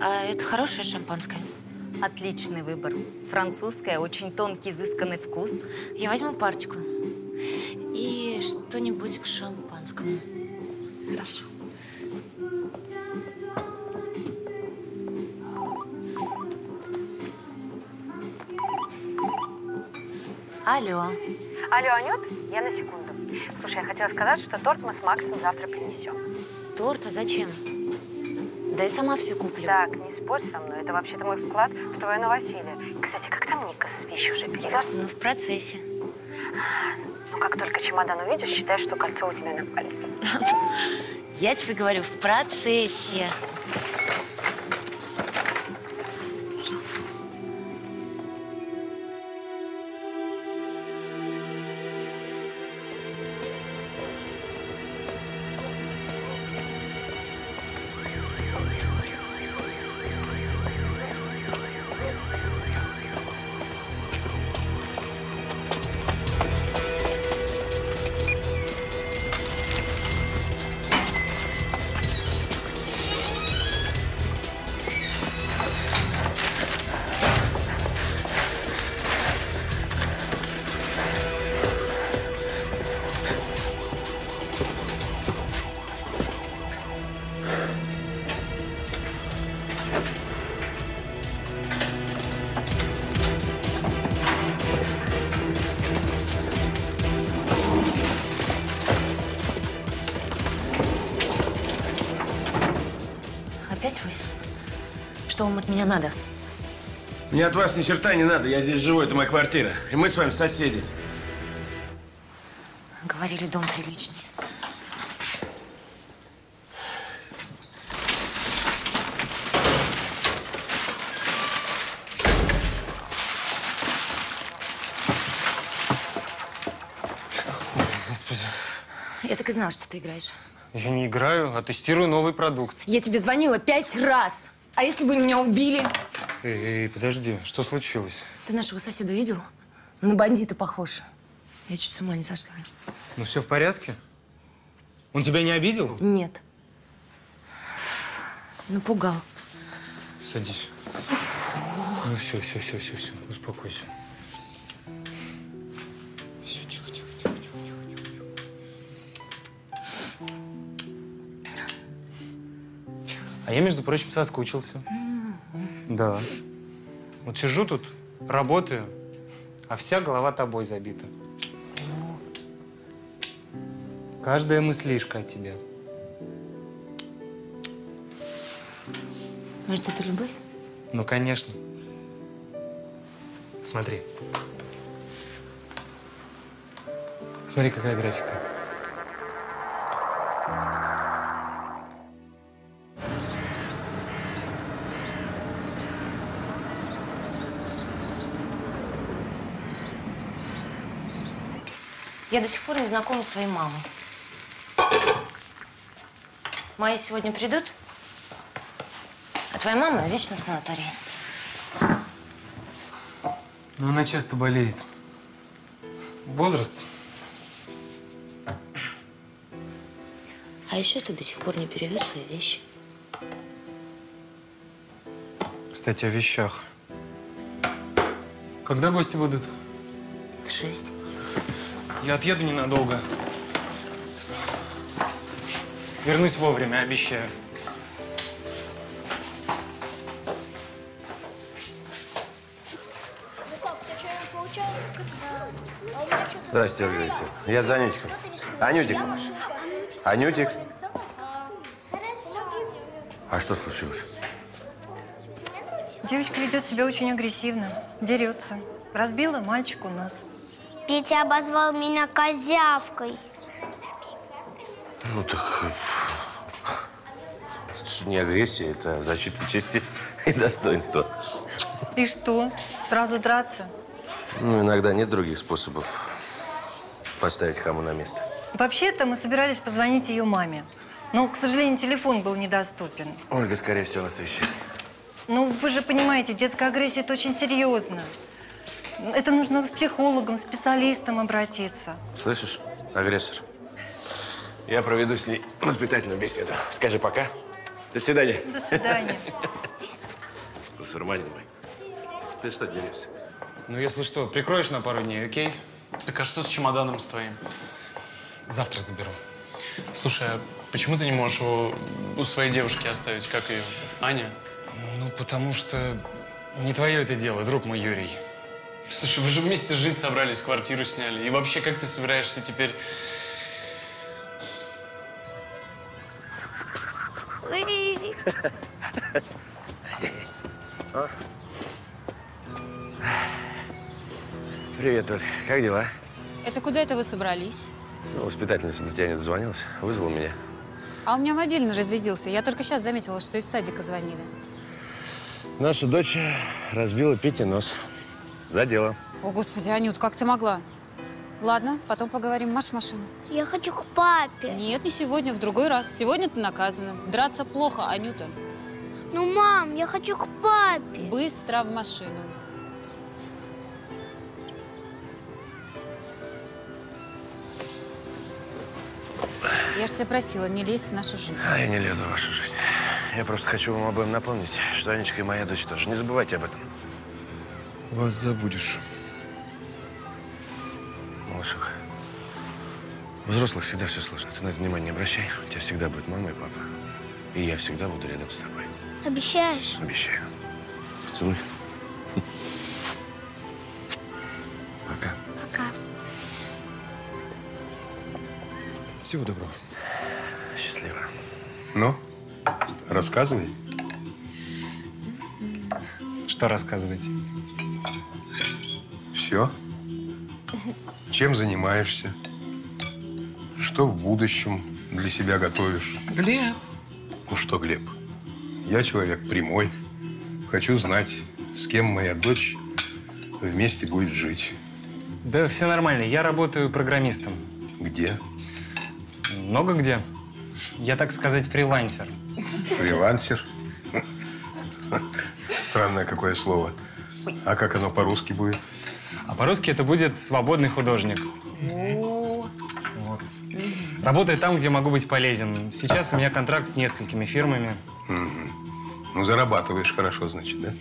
а это хорошее шампанское? Отличный выбор. Французское, очень тонкий, изысканный вкус. Я возьму партику. И что-нибудь к шампанскому. Хорошо. Алло. Алло, Анют, я на секунду. Слушай, я хотела сказать, что торт мы с Максом завтра принесем. Торт, а зачем? Да я сама все куплю. Так, не спорь со мной, это вообще-то мой вклад в твое новоселье. Кстати, как там Ника с вещи уже перевез? Ну, в процессе. Ну, как только чемодан увидишь, считай, что кольцо у тебя на пальце. Я тебе говорю, в процессе. От меня надо? Мне от вас ни черта не надо. Я здесь живу, это моя квартира. И мы с вами соседи. Говорили, дом приличный. Господи, Я так и знала, что ты играешь. я не играю, а тестирую новый продукт. Я тебе звонила пять раз. А если бы меня убили? Эй, эй, подожди, что случилось? Ты нашего соседа видел? На бандита похож. Я чуть с ума не сошла. Ну все в порядке? Он тебя не обидел? Нет. Напугал. Садись. Ну все, все, все, все, все, успокойся. Я, между прочим, соскучился. Да. Вот сижу тут, работаю, а вся голова тобой забита. Каждая мыслишка о тебе. Может, это любовь? Ну, конечно. Смотри. Смотри, какая графика. Я до сих пор не знакома с твоей мамой. Мои сегодня придут, а твоя мама вечно в санатории. Ну, она часто болеет. Возраст. А еще ты до сих пор не перевез свои вещи. Кстати, о вещах. Когда гости будут? В шесть. Я отъеду ненадолго. Вернусь вовремя, обещаю. Здрасте, Ольга Алексеевна. Я за Анютиком. Анютик. Анютик. А что случилось? Девочка ведет себя очень агрессивно, дерется. Разбила мальчику нос. Петя обозвал меня козявкой. Ну так... Это же не агрессия, это защита чести и достоинства. И что? Сразу драться? Ну, иногда нет других способов поставить хаму на место. Вообще-то мы собирались позвонить ее маме. Но, к сожалению, телефон был недоступен. Ольга, скорее всего, на совещании. Ну, вы же понимаете, детская агрессия – это очень серьезно. Это нужно к психологам, специалистам обратиться. Слышишь, агрессор? Я проведу с ней воспитательную беседу. Скажи пока. До свидания. До свидания. Сурманин мой, ты что делишься? Ну, если что, прикроешь на пару дней, окей? Так а что с чемоданом с твоим? Завтра заберу. Слушай, а почему ты не можешь его у своей девушки оставить? Как ее? Аня? Ну, потому что не твое это дело, друг мой Юрий. Слушай, вы же вместе жить собрались, квартиру сняли. И вообще, как ты собираешься теперь... Привет, Оль. Как дела? Это куда это вы собрались? Ну, воспитательница до тебя не дозвонилась. Вызвала меня. А у меня мобильный разрядился. Я только сейчас заметила, что из садика звонили. Наша дочь разбила Пете нос. За дело. О, Господи, Анют, как ты могла? Ладно, потом поговорим. Марш в машину. Я хочу к папе. Нет, не сегодня, в другой раз. Сегодня ты наказана. Драться плохо, Анюта. Ну, мам, я хочу к папе. Быстро в машину. Я же тебя просила не лезть в нашу жизнь. А я не лезу в вашу жизнь. Я просто хочу вам обоим напомнить, что Анечка и моя дочь тоже. Не забывайте об этом. Вас забудешь. Малышуха. Взрослых всегда все сложно. Ты на это внимание не обращай. У тебя всегда будет мама и папа. И я всегда буду рядом с тобой. Обещаешь? Обещаю. Поцелуй. Пока. Пока. Всего доброго. Счастливо. Ну, рассказывай. Что рассказываете? Все? Чем занимаешься? Что в будущем для себя готовишь? Глеб. Ну что, Глеб, я человек прямой. Хочу знать, с кем моя дочь вместе будет жить. Да все нормально. Я работаю программистом. Где? Много где. Я, так сказать, фрилансер. Фрилансер? Странное какое слово. А как оно по-русски будет? По-русски это будет свободный художник. Вот. Работаю там, где могу быть полезен. Сейчас у меня контракт с несколькими фирмами. Ну, зарабатываешь хорошо, значит, да?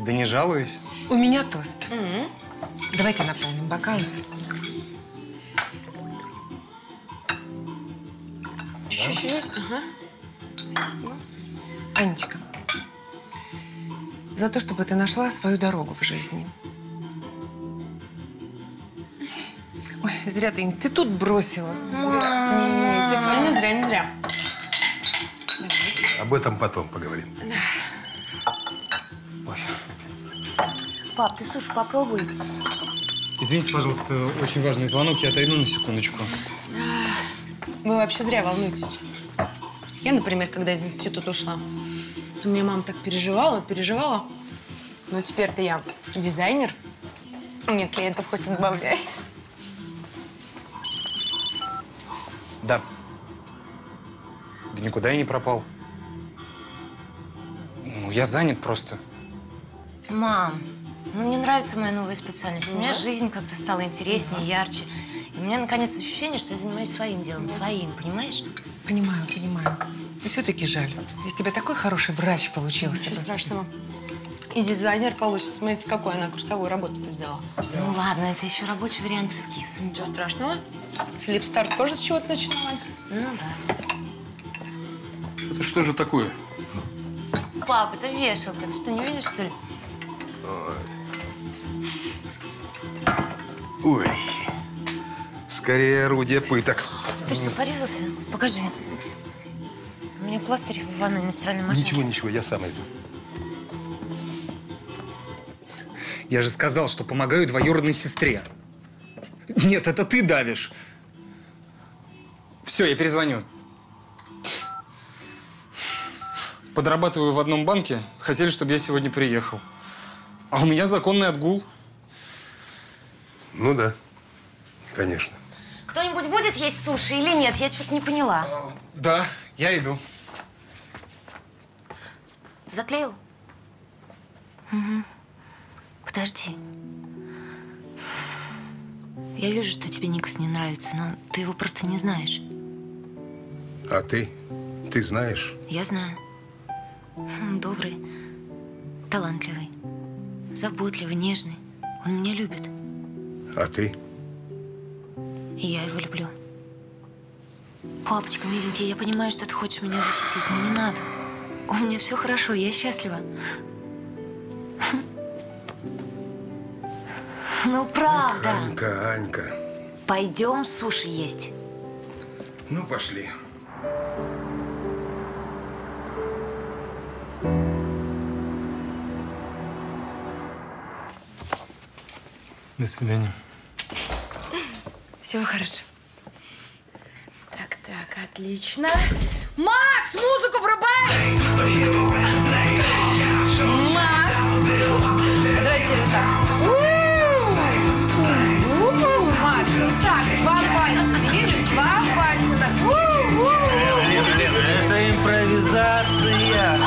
Да не жалуюсь. У меня тост. Давайте наполним бокалы. Чуть-чуть. Ага. Спасибо. Анечка, за то, чтобы ты нашла свою дорогу в жизни. Ой, зря ты институт бросила. Зря. Не, тетя Валя, не зря, не зря. Об этом потом поговорим. Пап, ты суши попробуй. Извините, пожалуйста, очень важный звонок. Я отойду на секундочку. Вы вообще зря волнуетесь. Я, например, когда из института ушла, то мне мама так переживала, переживала. Но теперь-то я дизайнер. Мне клиентов хоть и добавляй. Да никуда я не пропал. Ну, я занят просто. Мам, ну мне нравится моя новая специальность. У меня жизнь как-то стала интереснее, ярче. И у меня, наконец, ощущение, что я занимаюсь своим делом. Своим, понимаешь? Понимаю, понимаю. И все-таки жаль. Из тебя такой хороший врач получился. Ничего бы. страшного. И дизайнер получится. Смотрите, какую она курсовую работу-то сделала. Ну ладно, это еще рабочий вариант эскиз. Ничего страшного. Филипп Старк тоже с чего-то начинал. Ну да. Это что же такое? Пап, это вешалка. Ты что, не видишь, что ли? Ой, скорее орудие пыток. Ты что, порезался? Покажи. У меня пластырь в ванной на стиральной машине. Ничего, ничего, я сам иду. Я же сказал, что помогаю двоюродной сестре. Нет, это ты давишь. Все, я перезвоню. Подрабатываю в одном банке. Хотели, чтобы я сегодня приехал. А у меня законный отгул. Ну да, конечно. Кто-нибудь будет есть суши или нет? Я что-то не поняла. Да, я иду. Заклеил? Угу. Подожди. Я вижу, что тебе Никас не нравится, но ты его просто не знаешь. А ты Ты знаешь, Я знаю. Он добрый, талантливый, заботливый, нежный. Он меня любит. а ты? И я его люблю. Папочка, миленький, я понимаю, что ты хочешь меня защитить, но не надо. У меня все хорошо, я счастлива. Ну, правда. Анька, Анька. Пойдем суши есть. Ну, пошли. До свидания. Все хорошо. Так, так, отлично. Макс, музыку врубай! Макс! А давайте вот так. У-у-у. Макс, ну так, два пальца, видишь? Два пальца так. Это импровизация.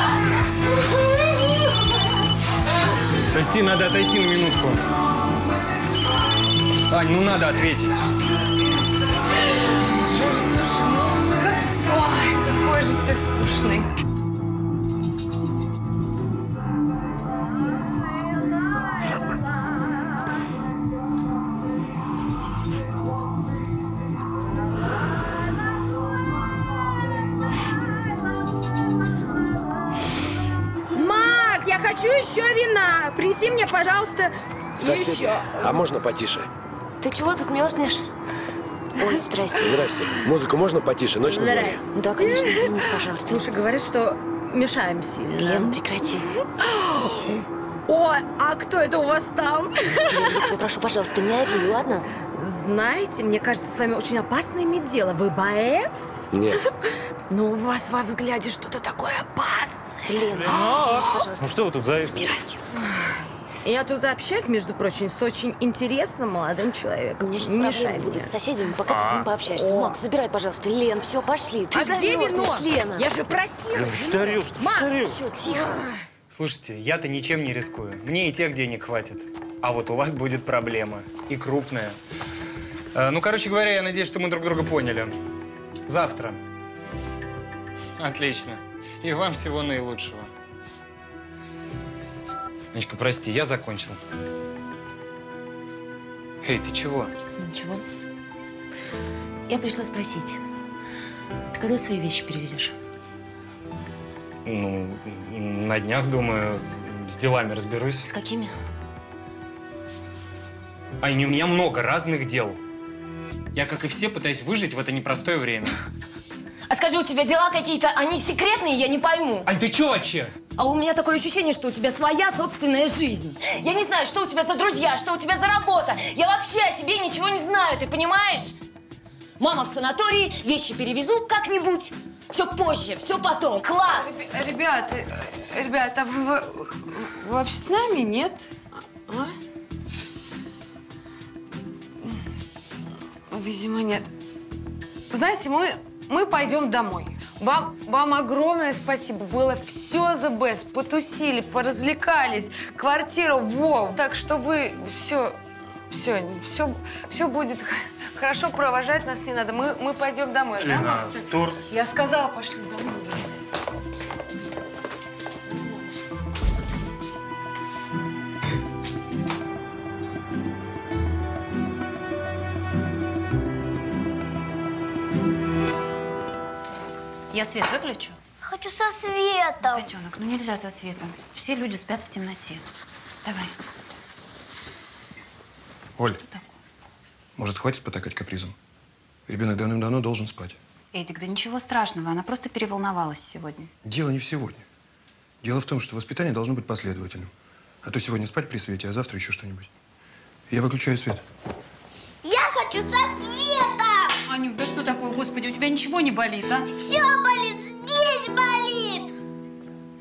Прости, надо отойти на минутку. Ань, ну надо ответить. Ой, какой же ты скучный. Макс, я хочу еще вина. Принеси мне, пожалуйста, Соседи, еще. а можно потише? Ты чего тут мерзнешь? Ой, здрасте. Здрасте. Музыку можно потише? Ночь на дворе. Да, конечно, извините, пожалуйста. Слушай, говорят, что мешаем сильно. Лен, прекрати. О, а кто это у вас там? Я тебя прошу, пожалуйста, не ори, ладно? Знаете, мне кажется, с вами очень опасно иметь дело. Вы боец? Нет. Но у вас во взгляде что-то такое опасное. Лен, извините, пожалуйста. Ну что вы тут зависли? Я тут общаюсь, между прочим, с очень интересным молодым человеком. У меня сейчас Не проблемы мешай будут с соседями, пока ты с ним пообщаешься. О. Макс, забирай, пожалуйста. Лен, все, пошли. Ты А где вино? Лена. Я же просила. Лен, что? Ты Макс, что? Все, тихо. Слушайте, я-то ничем не рискую. Мне и тех денег хватит. А вот у вас будет проблема. И крупная. Э, ну, короче говоря, я надеюсь, что мы друг друга поняли. Завтра. Отлично. И вам всего наилучшего. Анечка, прости, я закончил. Эй, ты чего? Ничего. Я пришла спросить. Ты когда свои вещи перевезешь? Ну, на днях, думаю, с делами разберусь. С какими? Ань, у меня много разных дел. Я, как и все, пытаюсь выжить в это непростое время. А скажи, у тебя дела какие-то, они секретные, я не пойму. Ань, ты чё вообще? А у меня такое ощущение, что у тебя своя собственная жизнь. Я не знаю, что у тебя за друзья, что у тебя за работа. Я вообще о тебе ничего не знаю, ты понимаешь? Мама в санатории, вещи перевезу как-нибудь. Все позже, все потом. Класс! Ребята, ребята, а вы, вы- вы вообще с нами, нет? А? Видимо, нет. Знаете, мы, мы пойдем домой. Вам, вам огромное спасибо. Было все за best. Потусили, поразвлекались. Квартира, вау. Так что вы все, все, все, все будет хорошо. Провожать нас не надо. Мы, мы пойдем домой, да, Макс? тур. Я сказала, пошли домой. Я свет выключу. Хочу со светом. Котенок, ну нельзя со светом. Все люди спят в темноте. Давай. Оль, может, хватит потакать капризом? Ребенок давным-давно должен спать. Эдик, да ничего страшного. Она просто переволновалась сегодня. Дело не в сегодня. Дело в том, что воспитание должно быть последовательным. А то сегодня спать при свете, а завтра еще что-нибудь. Я выключаю свет. Я хочу со светом. Анюк, да что такое, господи, у тебя ничего не болит, а? Все болит, здесь болит.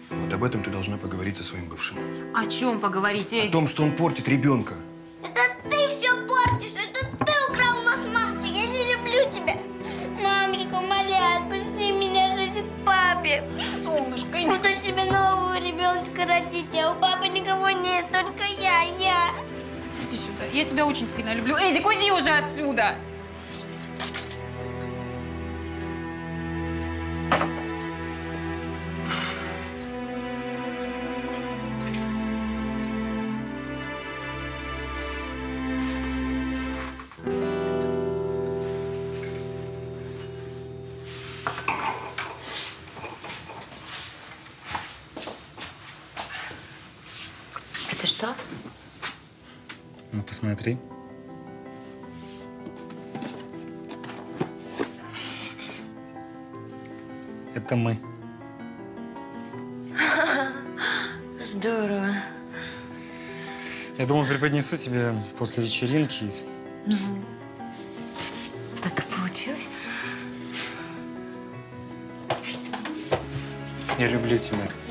Вот об этом ты должна поговорить со своим бывшим. О чем поговорить, О Эдик? том, что он портит ребенка. Это ты все портишь, это ты украл у нас маму. Я не люблю тебя. Мамочка, умоляю, отпусти меня жить к папе. Солнышко, иди. Буду тебе нового ребеночка родить, а у папы никого нет, только я, я. Иди сюда. Я тебя очень сильно люблю. Эдик, уйди уже отсюда. Посмотри. Это мы. Здорово. Я думал, преподнесу тебе после вечеринки. Ну, так и получилось. Я люблю тебя.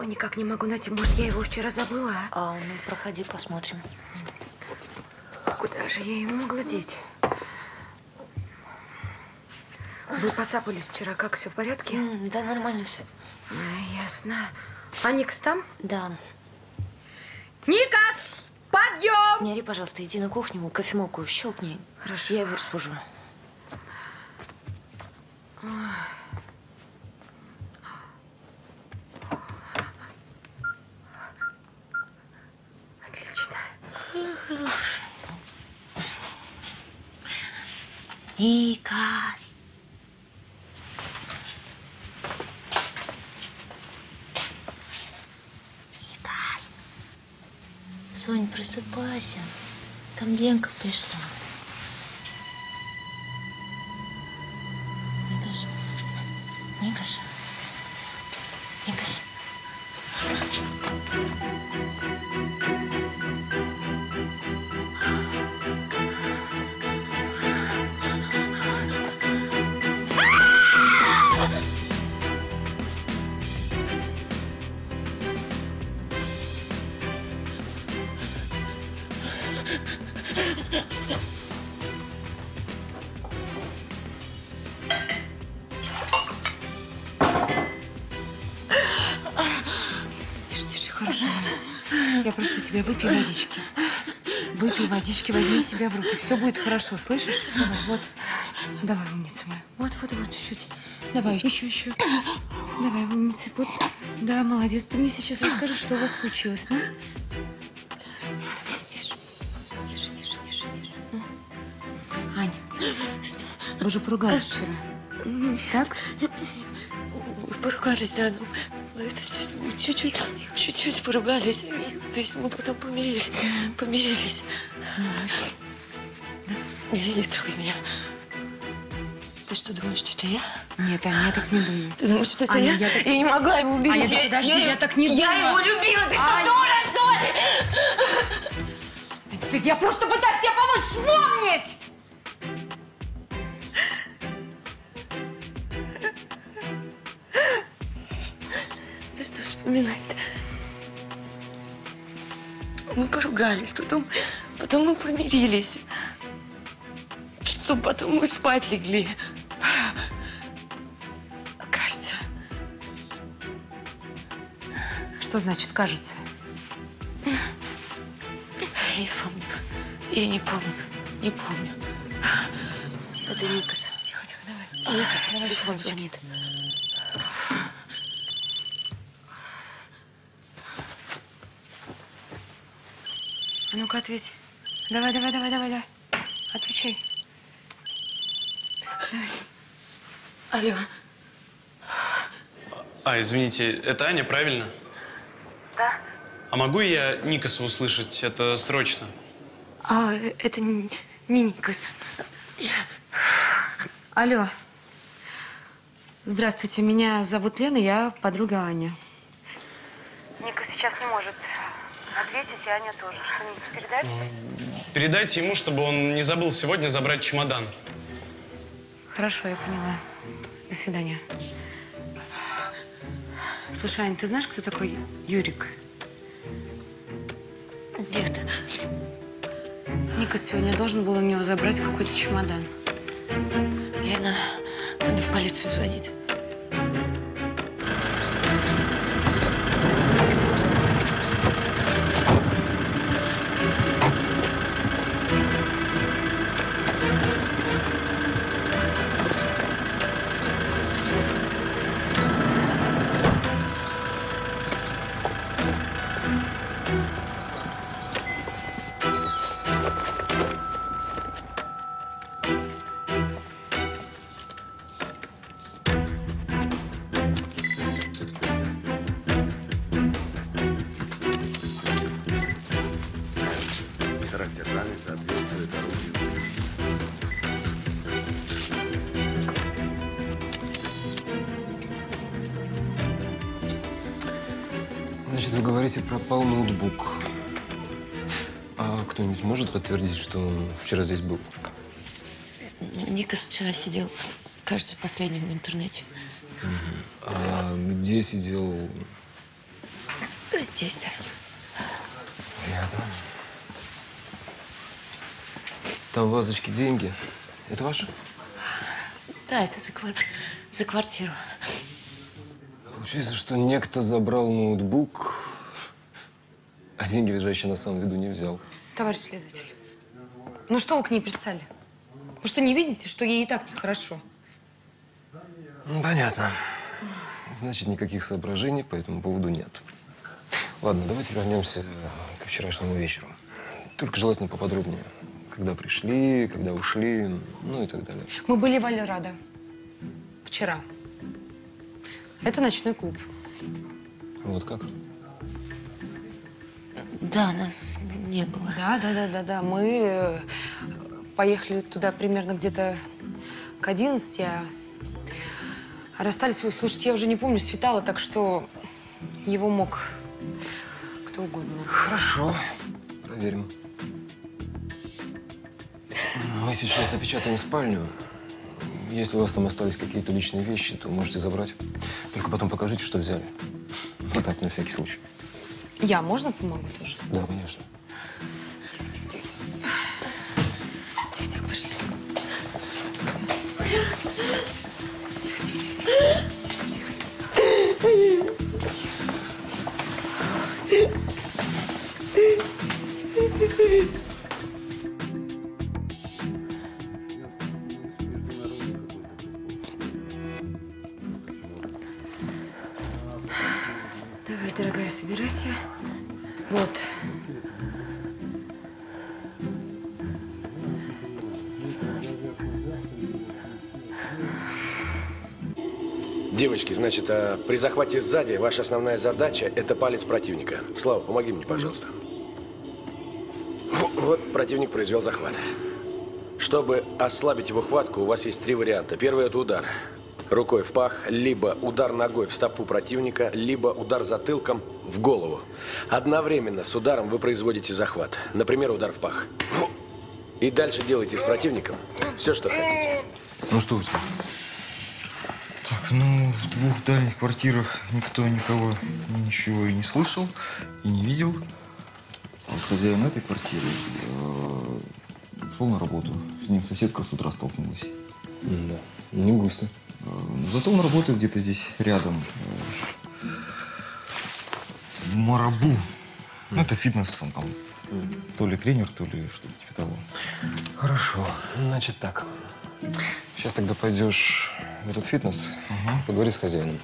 Свой никак не могу найти. Может, я его вчера забыла? А, ну, проходи, посмотрим. Куда же я его могла деть? Вы поцапались вчера. Как, все в порядке? да, нормально все. ясно. А Никс там? Да. Никас! Подъем! Не ори, пожалуйста, иди на кухню, кофемолку щелкни. Хорошо. Я его разбужу. Отлично. Никас. Никас. Сонь, просыпайся. Там Ленка пришла. Выпей водички. Выпей водички, возьми себя в руки. Все будет хорошо, слышишь? Давай, вот. Давай, умница моя. Вот, вот, вот, чуть-чуть. Давай, еще, еще. Давай, умница. Вот. Да, молодец. Ты мне сейчас расскажешь, что у вас случилось, ну? Тише. Тише, тише, тише, тише. Ну. Ань, вы же поругались вчера. Так? Поругались, да, ну, ну это чуть- чуть-чуть, чуть-чуть поругались. То есть мы потом помирились, помирились. Не, не трогай меня. Ты что, думаешь, что это я? Нет, Аня, я так не думаю. Ты думаешь, что это Аня, я? я так- не могла его убить. Аня, подожди, я так не Я думала. его любила. Ты что, Аня. дура, что ли? Я просто пытаюсь тебе помочь вспомнить! Вспоминать-то? Мы поругались, потом, потом мы помирились. Что потом мы спать легли. Кажется, Что значит кажется? я не помню. Я не помню. Не помню. Это Никас. Тихо, тихо, давай. Никас, телефон звонит. А ну-ка, ответь. Давай, давай, давай, давай, давай. Отвечай. Алло. А, извините, это Аня, правильно? Да. А могу я Никаса услышать? Это срочно. А, это не, не Никас. Алло. Здравствуйте, меня зовут Лена, я подруга Аня. сейчас не может ответить, и Аня тоже. Что-нибудь передать? Передайте ему, чтобы он не забыл сегодня забрать чемодан. Хорошо, я поняла. До свидания. Слушай, Ань, ты знаешь, кто такой Юрик? Нет. Ника сегодня должен был у него забрать какой-то чемодан. Лена, надо в полицию звонить. Может подтвердить, что он вчера здесь был? Никас вчера сидел, кажется, последним в интернете. А где сидел? Здесь, да. Понятно. Там в вазочке деньги. Это ваши? Да, это за, квар- за квартиру. Получается, что некто забрал ноутбук, а деньги, лежащие на самом виду, не взял. Товарищ следователь, ну что вы к ней пристали? Вы что, не видите, что ей и так нехорошо? Ну, Понятно. Значит, никаких соображений по этому поводу нет. Ладно, давайте вернемся к вчерашнему вечеру. Только желательно поподробнее. Когда пришли, когда ушли, ну и так далее. Мы были в Альрадо. Вчера. Это ночной клуб. Вот как? Да, нас не было. Да, да, да, да, да. Мы э, поехали туда примерно где-то к 11, а расстались, ой, слушайте, я уже не помню, светало, так что его мог кто угодно. Хорошо. Проверим. Мы сейчас опечатаем спальню. Если у вас там остались какие-то личные вещи, то можете забрать. Только потом покажите, что взяли. Ну так, на всякий случай. Я, можно помогу тоже? Да, конечно. Тихо, тихо, тихо. Тихо, тихо, пошли. Тихо, тихо, тихо, тихо. Давай, собирайся. Вот. Девочки, значит, а при захвате сзади ваша основная задача – это палец противника. Слава, помоги мне, пожалуйста. Вот противник произвел захват. Чтобы ослабить его хватку, у вас есть три варианта. Первый – это удар. Рукой в пах, либо удар ногой в стопу противника, либо удар затылком в голову. Одновременно с ударом вы производите захват. Например, удар в пах. И дальше делайте с противником все, что хотите. Ну что у тебя? Так, ну, в двух дальних квартирах никто никого ничего и не слышал, и не видел. А вот хозяин этой квартиры э, ушел на работу. С ним соседка с утра столкнулась. Да, не густо. Э, Зато он работает где-то здесь рядом. э, В Марабу. Ну, это фитнес, он там то ли тренер, то ли что-то типа того. Хорошо. Значит так. Сейчас тогда пойдешь в этот фитнес, поговори с хозяином.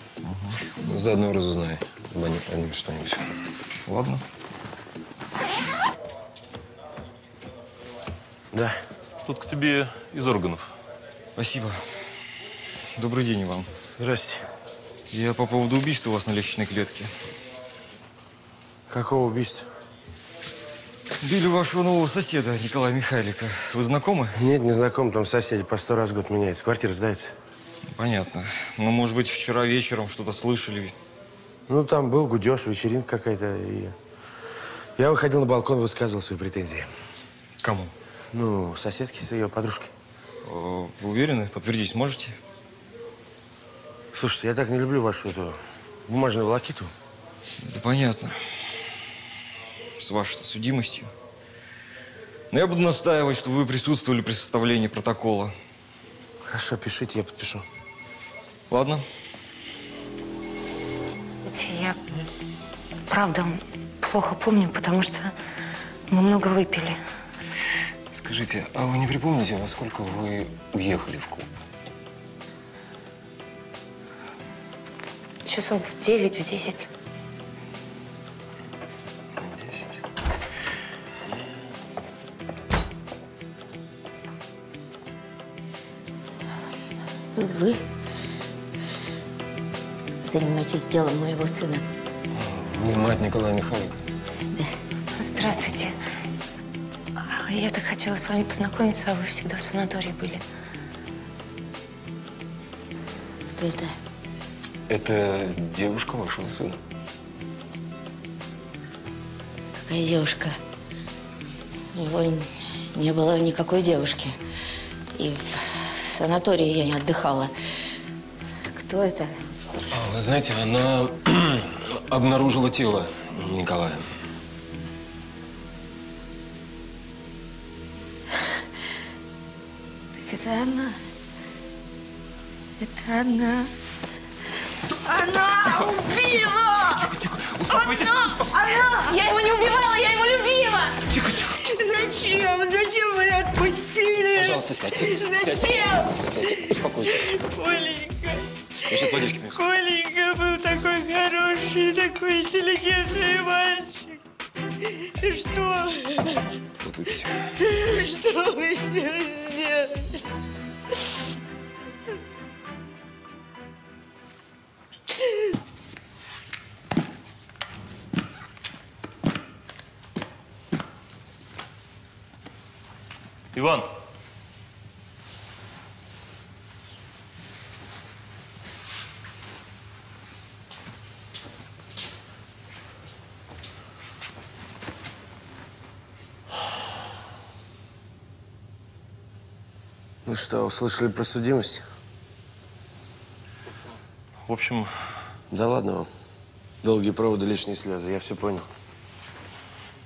Заодно разузнай об о нем- о нем что-нибудь. Ладно. Да. Тут к тебе из органов. Спасибо. Добрый день вам. Здрасте. Я по поводу убийства у вас на лестничной клетке. Какого убийства? Били вашего нового соседа, Николая Михайлика. Вы знакомы? Нет, не знаком. Там соседи по сто раз в год меняются. Квартира сдается. Понятно. Ну, может быть, вчера вечером что-то слышали. Ну, там был гудеж, вечеринка какая-то. И я выходил на балкон, высказывал свои претензии. Кому? Ну, соседке с ее подружкой. Э, Вы уверены? Подтвердить можете? Слушайте, я так не люблю вашу эту бумажную волокиту. Это понятно. С вашей судимостью. Но я буду настаивать, чтобы вы присутствовали при составлении протокола. Хорошо, пишите, я подпишу. Ладно. Я правда плохо помню, потому что мы много выпили. Скажите, а вы не припомните, во сколько вы уехали в клуб? Часов в девять, в десять. Вы занимаетесь делом моего сына. Вы мать Николая Михайлика. Здравствуйте. А Я так хотела с вами познакомиться, а вы всегда в санатории были. Кто это? Это девушка вашего сына. Какая девушка? У него не было никакой девушки. И в, в санатории я не отдыхала. Кто это? А, Вы знаете, она обнаружила тело Николая. Так это она. Это она. Она убила! Тихо, тихо, успокойтесь. Она! Она! Я его не убивала, я его любила! Тихо, тихо. Зачем? Зачем вы отпустили? Пожалуйста, сядьте. Зачем? Сядьте. Успокойтесь. Коленька, Я сейчас водички принесу. Коленька был такой хороший, такой интеллигентный мальчик. И что? Вот выпейте. Что вы с ним сделали? Иван. Ну что, услышали про судимость? В общем... Да ладно вам. Долгие проводы, лишние слезы. Я все понял.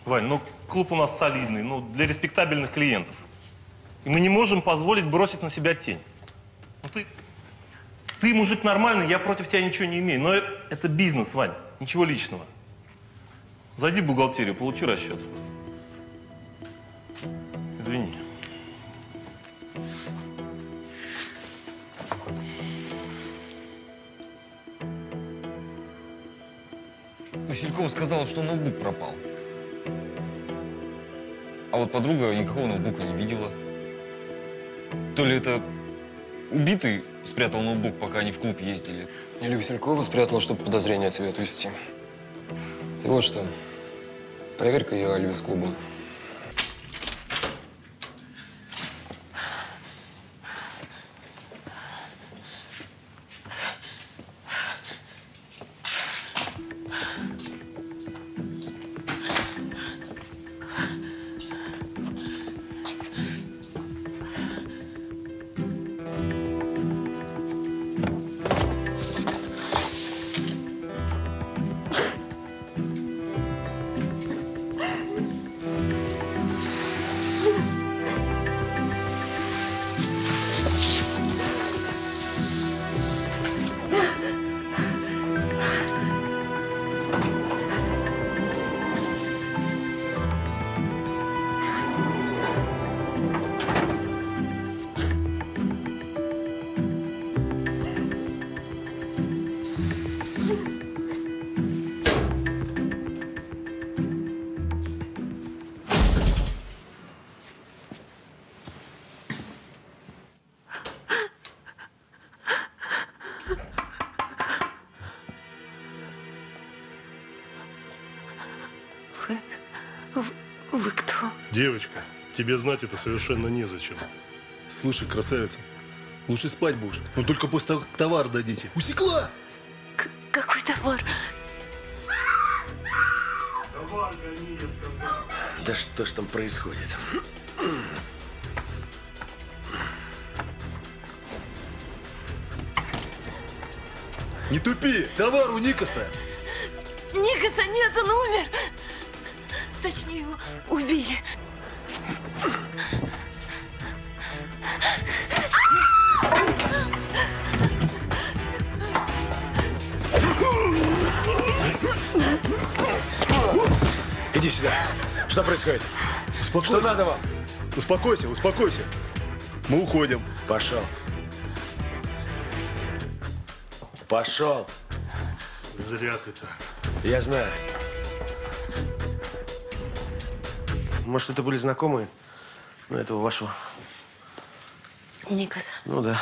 Вань, ну клуб у нас солидный, ну для респектабельных клиентов. И мы не можем позволить бросить на себя тень. Ну ты, ты мужик нормальный, я против тебя ничего не имею. Но это бизнес, Вань, ничего личного. Зайди в бухгалтерию, получи расчет. Извини. Василькова сказала, что ноутбук пропал. А вот подруга никакого ноутбука не видела. То ли это убитый спрятал ноутбук, пока они в клуб ездили. Или Василькова спрятала, чтобы подозрение от себя отвести. И вот что. Проверь-ка ее алиби с клубом. Девочка, тебе знать это совершенно незачем. Слушай, красавица, лучше спать будешь. Но только после того, как товар дадите. Усекла! Какой товар? Да что ж там происходит? Не тупи! Товар у Никаса! Никаса нет, он умер. Точнее, его убили. Что происходит? Успокойся. Что надо вам? Успокойся, успокойся. Мы уходим. Пошел. Пошел. Зря ты так. Я знаю. Может, это были знакомые? Ну, этого вашего. Никас. Ну да.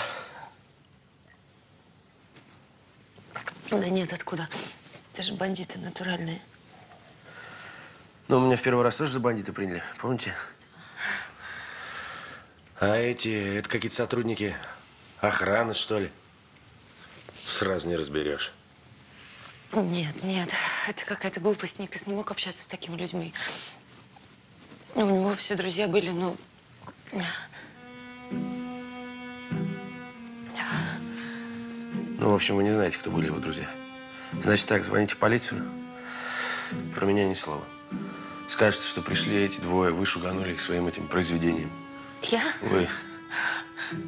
Да нет, откуда? Это же бандиты натуральные. Ну, меня в первый раз тоже за бандиты приняли, помните? А эти, это какие-то сотрудники охраны, что ли? Сразу не разберешь. Нет, нет, это какая-то глупость. Никас не мог общаться с такими людьми. У него все друзья были, ну... Ну, в общем, вы не знаете, кто были его друзья. Значит так, звоните в полицию. Про меня ни слова. Скажете, что пришли эти двое, вы шуганули их своим этим произведением. Я? Вы.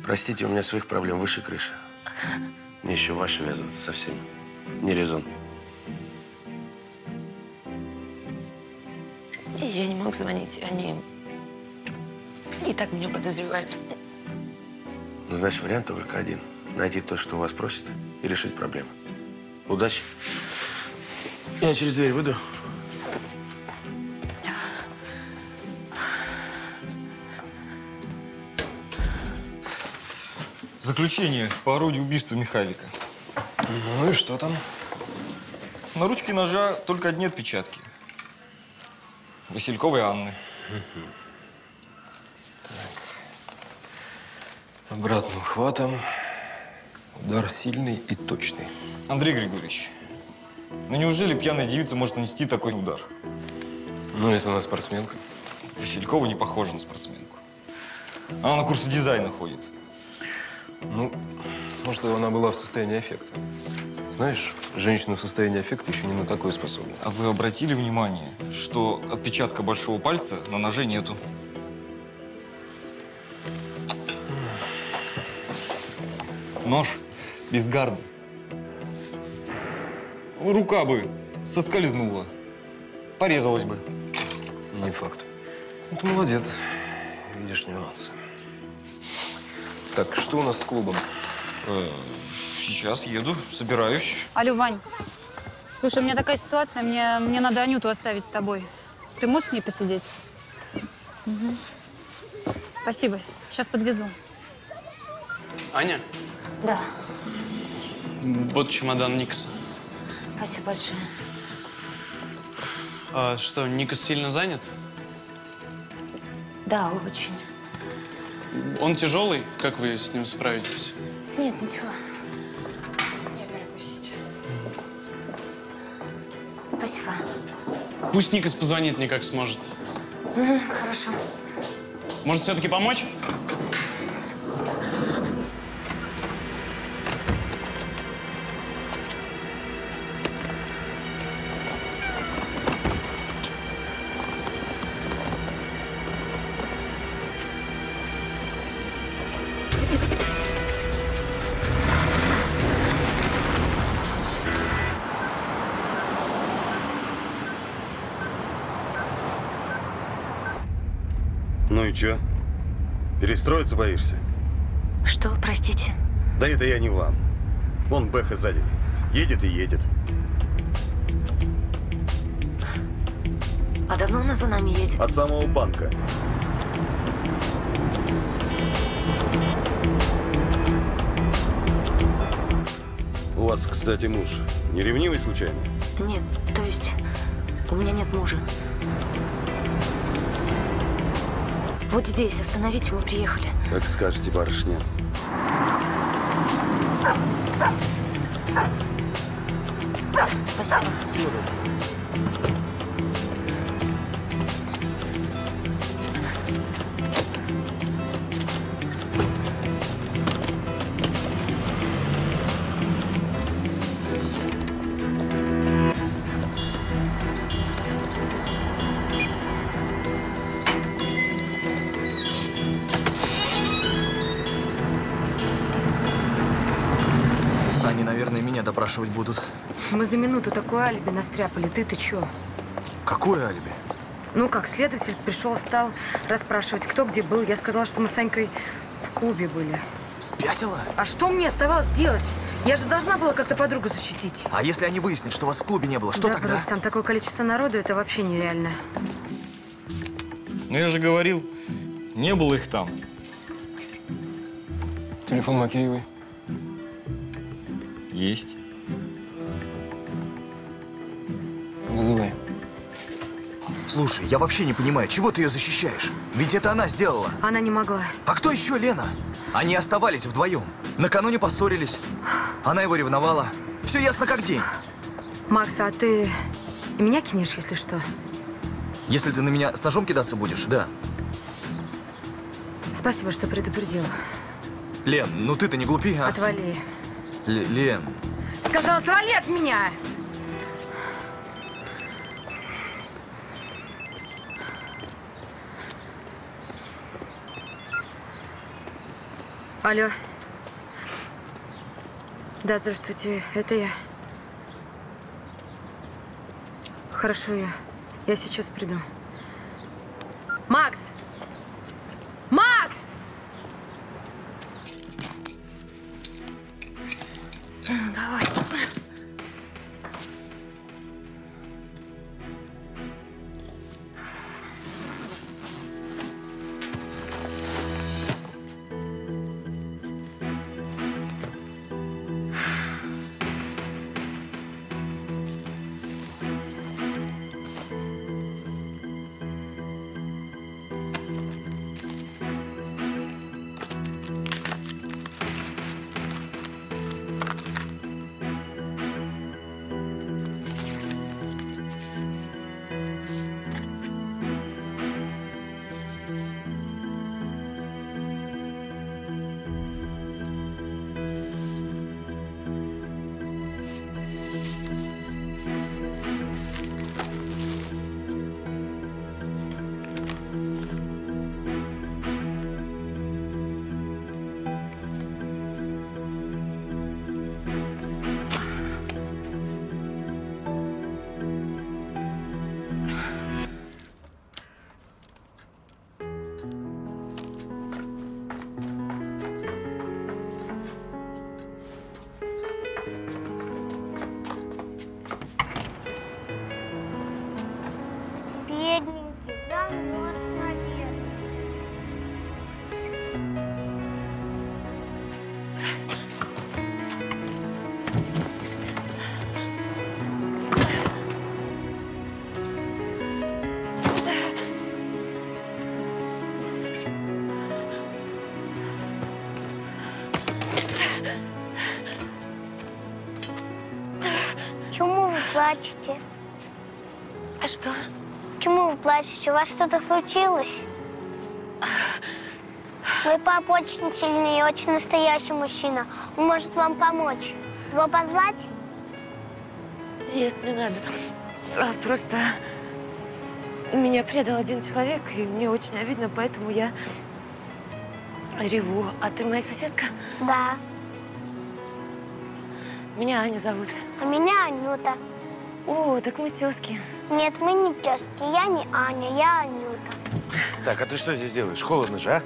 Простите, у меня своих проблем выше крыши. Мне еще ваши ввязываться совсем не резон. Я не мог звонить, они и так меня подозревают. Ну, значит, вариант только один. Найти то, что у вас просят, и решить проблему. Удачи. Я через дверь выйду. Заключение по орудию убийства Михайлика. Ну и что там? На ручке ножа только одни отпечатки. Васильковой Анны. Обратным хватом. Удар сильный и точный. Андрей Григорьевич, ну неужели пьяная девица может нанести такой удар? Ну, если она спортсменка. Василькова не похожа на спортсменку. Она на курсы дизайна ходит. Ну, может, она была в состоянии аффекта. Знаешь, женщина в состоянии аффекта еще не на такое способна. А вы обратили внимание, что отпечатка большого пальца на ноже нету? Нож без гарды. Рука бы соскользнула, порезалась бы. Не факт. Ну, ты молодец. Видишь нюансы. Так, что у нас с клубом? Э, сейчас еду, собираюсь. Алло, Вань. Слушай, у меня такая ситуация, мне, мне надо Анюту оставить с тобой. Ты можешь с ней посидеть? Мгм. Спасибо. Сейчас подвезу. Аня, Да, вот чемодан Никаса. спасибо большое. А что, Никас сильно занят? Да, очень. Он тяжелый? Как вы с ним справитесь? Нет, ничего. Я перекусить. Спасибо. Пусть Никас позвонит мне, как сможет. Хорошо. Может, все-таки помочь? И чё? Перестроиться боишься? Что, простите? Да это я не вам. Вон Бэха сзади. Едет и едет. А давно она за нами едет? От самого банка. У вас, кстати, муж не ревнивый случайно? Нет, то есть у меня нет мужа. Вот здесь, остановите, мы приехали. Как скажете, барышня. Спасибо. Меня допрашивать будут? Мы за минуту такое алиби настряпали. Ты-то чё? Какое алиби? Ну как, следователь пришел, стал расспрашивать, кто где был. Я сказала, что мы с Санькой в клубе были. Спятила? А что мне оставалось делать? Я же должна была как-то подругу защитить. А если они выяснят, что вас в клубе не было, что да, тогда? брось, там такое количество народу, это вообще нереально. Ну я же говорил, не было их там. Телефон Макеевой. Есть. Слушай, я вообще не понимаю, чего ты ее защищаешь? Ведь это она сделала. Она не могла. А кто еще Лена? Они оставались вдвоем. Накануне поссорились. Она его ревновала. Все ясно как день. Макс, а ты меня кинешь, если что? Если ты на меня с ножом кидаться будешь, да. Спасибо, что предупредил. Лен, ну ты-то не глупи, а? Отвали. Л- Лен, Сказал, отвали от меня! Алло. Да, здравствуйте, это я. Хорошо, я. Я сейчас приду. Макс! Плачете? У вас что-то случилось? Мой папа очень сильный и очень настоящий мужчина. Он может вам помочь. Его позвать? Нет, не надо. А, Просто меня предал один человек, и мне очень обидно, поэтому я реву. А ты моя соседка? Да. Меня Аня зовут. А меня Анюта. О, так мы тезки. Нет, мы не тезки. Я не Аня, я Анюта. Так, а ты что здесь делаешь? Холодно же, а?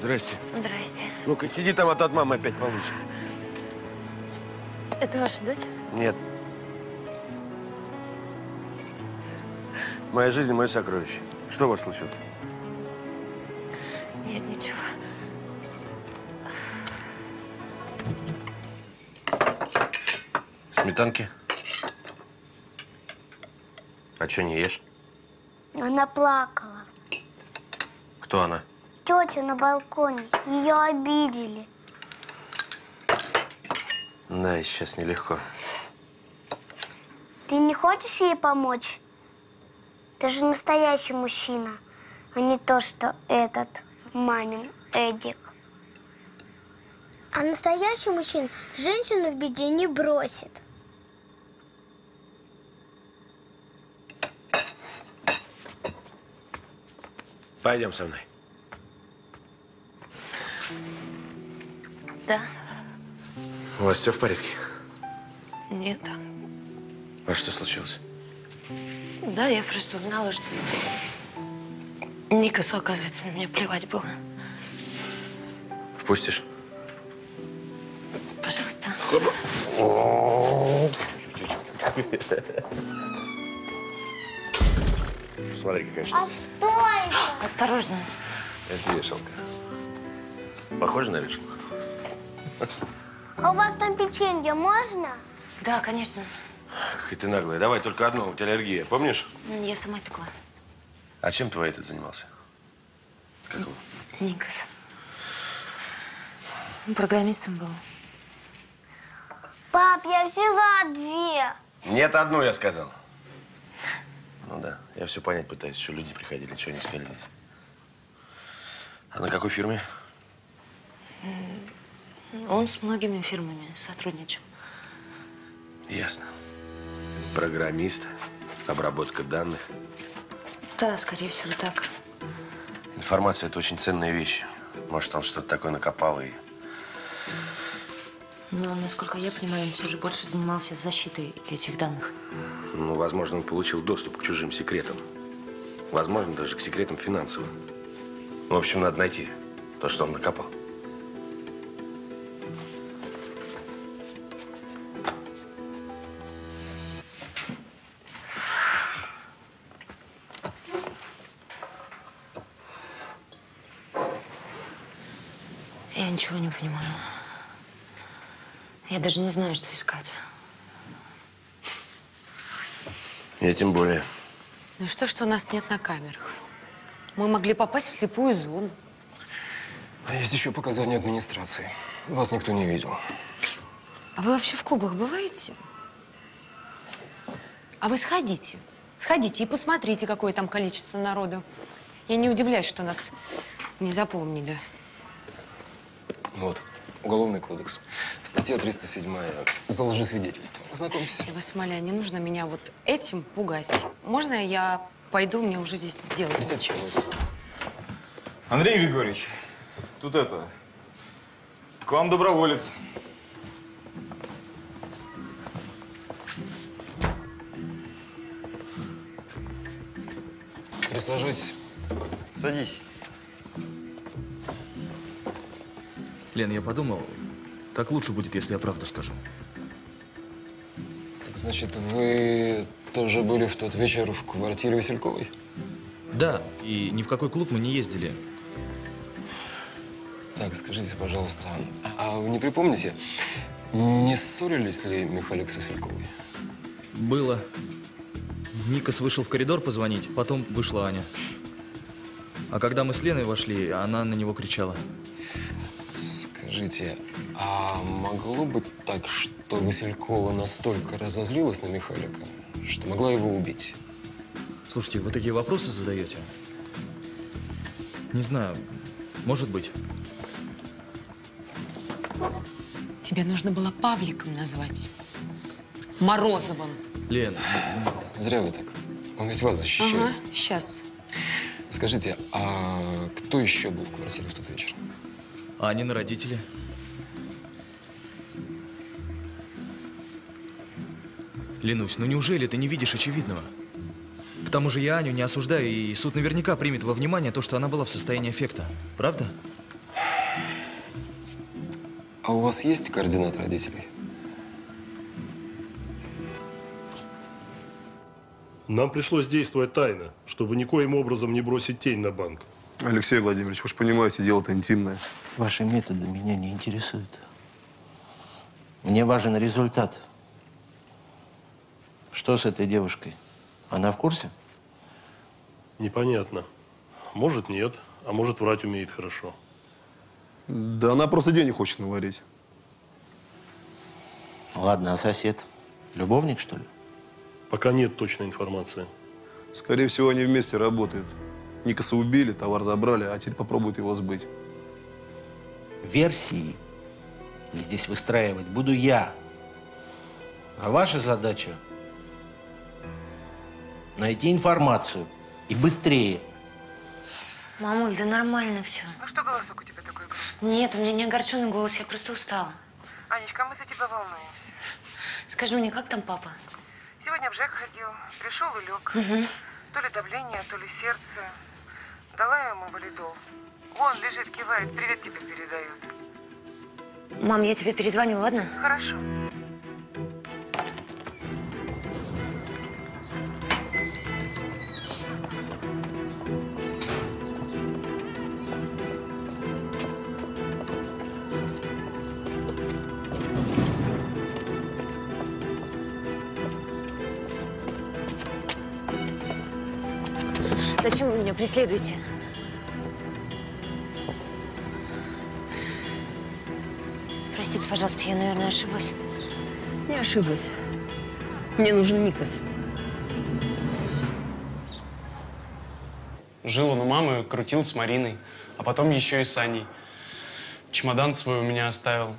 Здрасте. Здрасте. Ну-ка, сиди там, а то от мамы опять получишь. Это ваша дочь? Нет. Моя жизнь – мое сокровище. Что у вас случилось? Нет, ничего. Сметанки? А что, не ешь? Она плакала. Кто она? Тетя на балконе. Ее обидели. Да, сейчас нелегко. Ты не хочешь ей помочь? Ты же настоящий мужчина, а не то, что этот мамин Эдик. А настоящий мужчина женщину в беде не бросит. Пойдем со мной. Да. У вас все в порядке? Нет. А что случилось? Да, я просто узнала, что Никасу, оказывается, на меня плевать было. Впустишь? Пожалуйста. Смотри, какая А что это? Осторожно. Это вешалка. Похоже на вешалку? А у вас там печенье можно? Да, конечно. Какая ты наглая. Давай только одно, у тебя аллергия. Помнишь? Я сама пекла. А чем твой этот занимался? Как его? Никас. Он программистом был. Пап, я взяла две. Нет, одну я сказал. Ну да, я все понять пытаюсь, что люди приходили, что они искали здесь. А на какой фирме? Он с многими фирмами сотрудничал. Ясно. Программист, обработка данных. Да, скорее всего, так. Информация – это очень ценная вещь. Может, он что-то такое накопал и… Но, насколько я понимаю, он все же больше занимался защитой этих данных. Ну, возможно, он получил доступ к чужим секретам. Возможно, даже к секретам финансовым. В общем, надо найти то, что он накопал. Я ничего не понимаю. Я даже не знаю, что искать. Я тем более. Ну и что, что у нас нет на камерах? Мы могли попасть в слепую зону. А есть еще показания администрации. Вас никто не видел. А вы вообще в клубах бываете? А вы сходите. Сходите и посмотрите, какое там количество народу. Я не удивляюсь, что нас не запомнили. Вот, Уголовный кодекс. Статья 307 за лжесвидетельство. Знакомьтесь. Я вас умоляю, не нужно меня вот этим пугать. Можно я пойду, мне уже здесь сделать Присядьте, пожалуйста. Андрей Григорьевич, тут это, к вам доброволец. Присаживайтесь. Садись. Лен, я подумал, так лучше будет, если я правду скажу. Так значит, вы тоже были в тот вечер в квартире Васильковой? Да, и ни в какой клуб мы не ездили. Так, скажите, пожалуйста, а вы не припомните, не ссорились ли Михалик с Васильковой? Было. Никас вышел в коридор позвонить, потом вышла Аня. А когда мы с Леной вошли, она на него кричала. Скажите, а могло быть так, что Василькова настолько разозлилась на Михалика, что могла его убить? Слушайте, вы такие вопросы задаете? Не знаю, может быть. Тебе нужно было Павликом назвать. Морозовым. Лен, Зря вы так. Он ведь вас защищает. Ага, сейчас. Скажите, а кто еще был в квартире в тот вечер? Анины родители. Ленусь, ну неужели ты не видишь очевидного? К тому же я Аню не осуждаю, и суд наверняка примет во внимание то, что она была в состоянии эффекта. Правда? А у вас есть координаты родителей? Нам пришлось действовать тайно, чтобы никоим образом не бросить тень на банк. Алексей Владимирович, вы же понимаете, дело-то интимное. Ваши методы меня не интересуют. Мне важен результат. Что с этой девушкой? Она в курсе? Непонятно. Может, нет, а может, врать умеет хорошо. Да она просто денег хочет наварить. Ладно, а сосед? Любовник, что ли? Пока нет точной информации. Скорее всего, они вместе работают. Никаса убили, товар забрали, а теперь попробуют его сбыть. Версии здесь выстраивать буду я. А ваша задача – найти информацию. И быстрее. Мамуль, да нормально все. Ну что голосок у тебя такой? Нет, у меня не огорченный голос, я просто устала. Анечка, мы за тебя волнуемся. Скажи мне, как там папа? Сегодня в ЖЭК ходил. Пришел и лег. Мгм. То ли давление, то ли сердце. Дала ему валидол. Вон лежит, кивает, привет тебе передает. Мам, я тебе перезвоню, ладно? Хорошо. Зачем вы меня преследуете? Простите, пожалуйста, я, наверное, ошиблась. Не ошиблась. Мне нужен Никас. Жил он у мамы, крутил с Мариной, а потом еще и с Аней. Чемодан свой у меня оставил.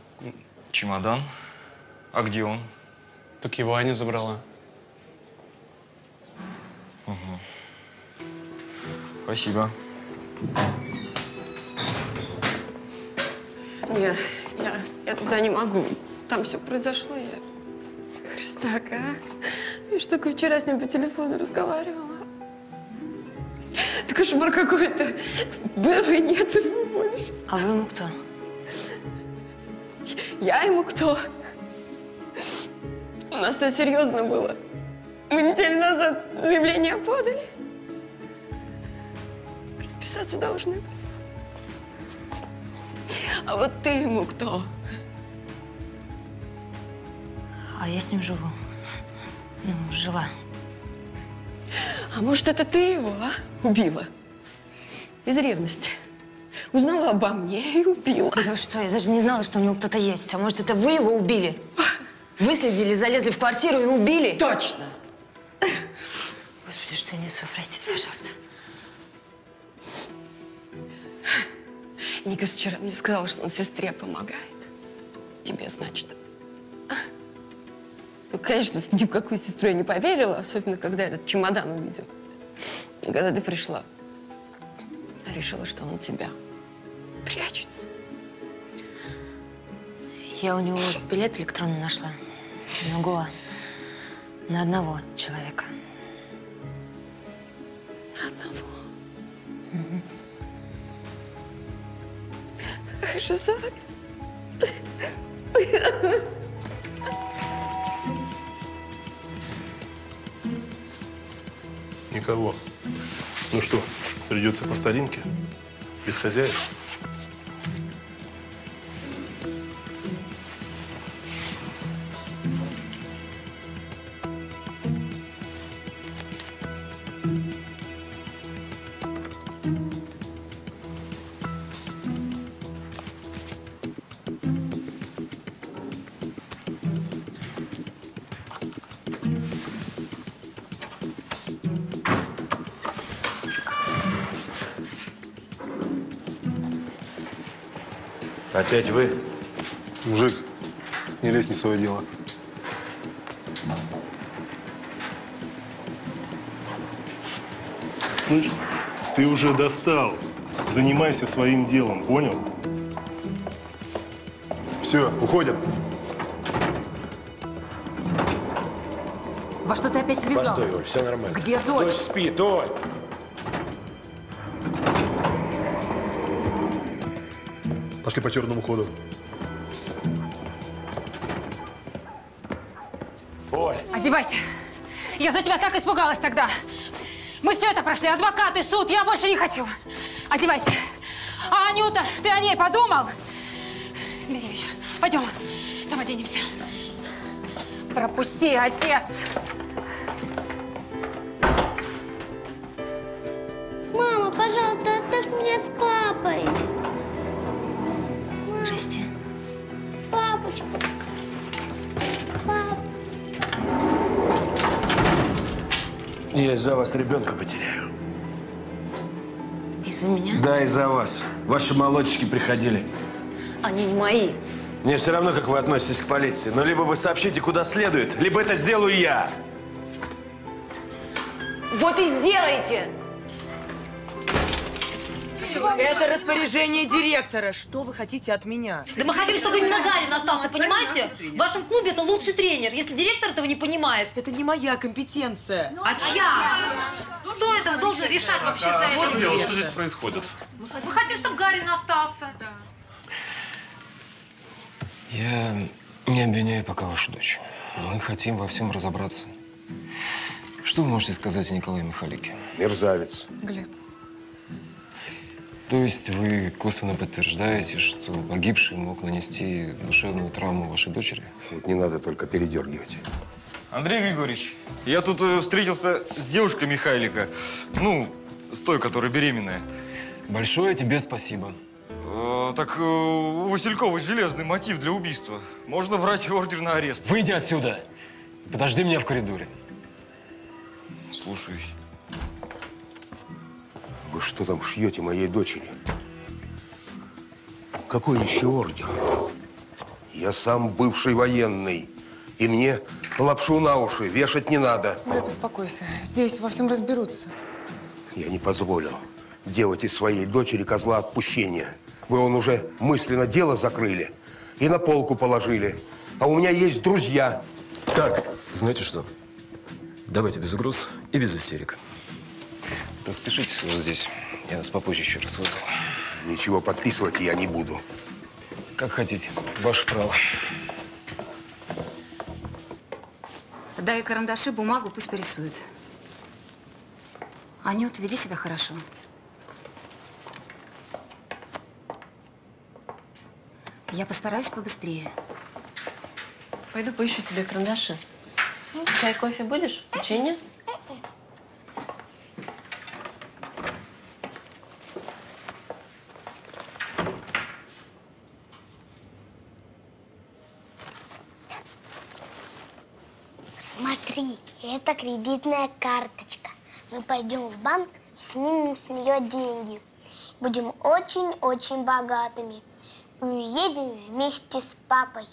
Чемодан? А где он? Так его Аня забрала. Спасибо. Не, я, я туда не могу. Там все произошло, я... Так, а? Я ж только вчера с ним по телефону разговаривала. Это кошмар какой-то. Было и нет его больше. А вы ему кто? Я ему кто? У нас все серьезно было. Мы неделю назад заявление подали. Расписаться должны были. А вот ты ему кто? А я с ним живу. Ну, жила. А может, это ты его, а? Убила? Из ревности. Узнала обо мне и убила. Да что, я даже не знала, что у него кто-то есть. А может, это вы его убили? Выследили, залезли в квартиру и убили? Точно. Господи, что я несу? Простите, пожалуйста. Никас вчера мне сказал, что он сестре помогает. Тебе, значит. Ну, конечно, ни в какую сестру я не поверила, особенно когда этот чемодан увидел. И когда ты пришла, решила, что он у тебя прячется. Я у него билет электронный нашла. На. На одного человека. Ах, же Закс. Никого. Ну что, придется по старинке? Без хозяев? Опять вы? Мужик, не лезь не в свое дело. Слышь, ты уже достал. Занимайся своим делом, понял? Все, уходим. Во что ты опять связался? Постой, Оль, все нормально. Где дочь? Дочь спит, Оль. Пошли по черному ходу. Оль. Одевайся. Я за тебя так испугалась тогда. Мы все это прошли. Адвокаты, суд. Я больше не хочу. Одевайся. А Анюта, ты о ней подумал? Бери вещи. Пойдем. Там оденемся. Пропусти, отец. Из-за вас ребенка потеряю. Из-за меня? Да, из-за вас. Ваши молодчики приходили. Они не мои. Мне все равно, как вы относитесь к полиции. Но либо вы сообщите, куда следует, либо это сделаю я. Вот и сделайте. Это распоряжение директора. Что вы хотите от меня? Да мы хотели, чтобы именно Гарин остался, понимаете? В вашем клубе это лучший тренер. Если директор этого не понимает. Это не моя компетенция. А чья? Кто это должен решать вообще за Вот это? дело, что здесь происходит. Вы хотите, чтобы Гарин остался? Я не обвиняю пока вашу дочь. Мы хотим во всем разобраться. Что вы можете сказать о Николае Михалике? Мерзавец. Глеб. То есть вы косвенно подтверждаете, что погибший мог нанести душевную травму вашей дочери? Вот не надо только передергивать. Андрей Григорьевич, я тут э, встретился с девушкой Михайлика. Ну, с той, которая беременная. Большое тебе спасибо. Э, так э, у Васильковой железный мотив для убийства. Можно брать ордер на арест. Выйди отсюда! Подожди меня в коридоре. Слушаюсь. Вы что там шьете моей дочери? Какой еще ордер? Я сам бывший военный. И мне лапшу на уши вешать не надо. Глеб, успокойся. Здесь во всем разберутся. Я не позволю делать из своей дочери козла отпущения. Вы он уже мысленно дело закрыли и на полку положили. А у меня есть друзья. Так, знаете что? Давайте без угроз и без истерик. Распишитесь вот здесь. Я вас попозже еще раз вызову. Ничего подписывать я не буду. Как хотите. Ваше право. Дай карандаши, бумагу, пусть порисует. Анют, веди себя хорошо. Я постараюсь побыстрее. Пойду поищу тебе карандаши. Чай, кофе будешь? Печенье? Смотри, это кредитная карточка. Мы пойдем в банк и снимем с нее деньги. Будем очень-очень богатыми. И уедем вместе с папой.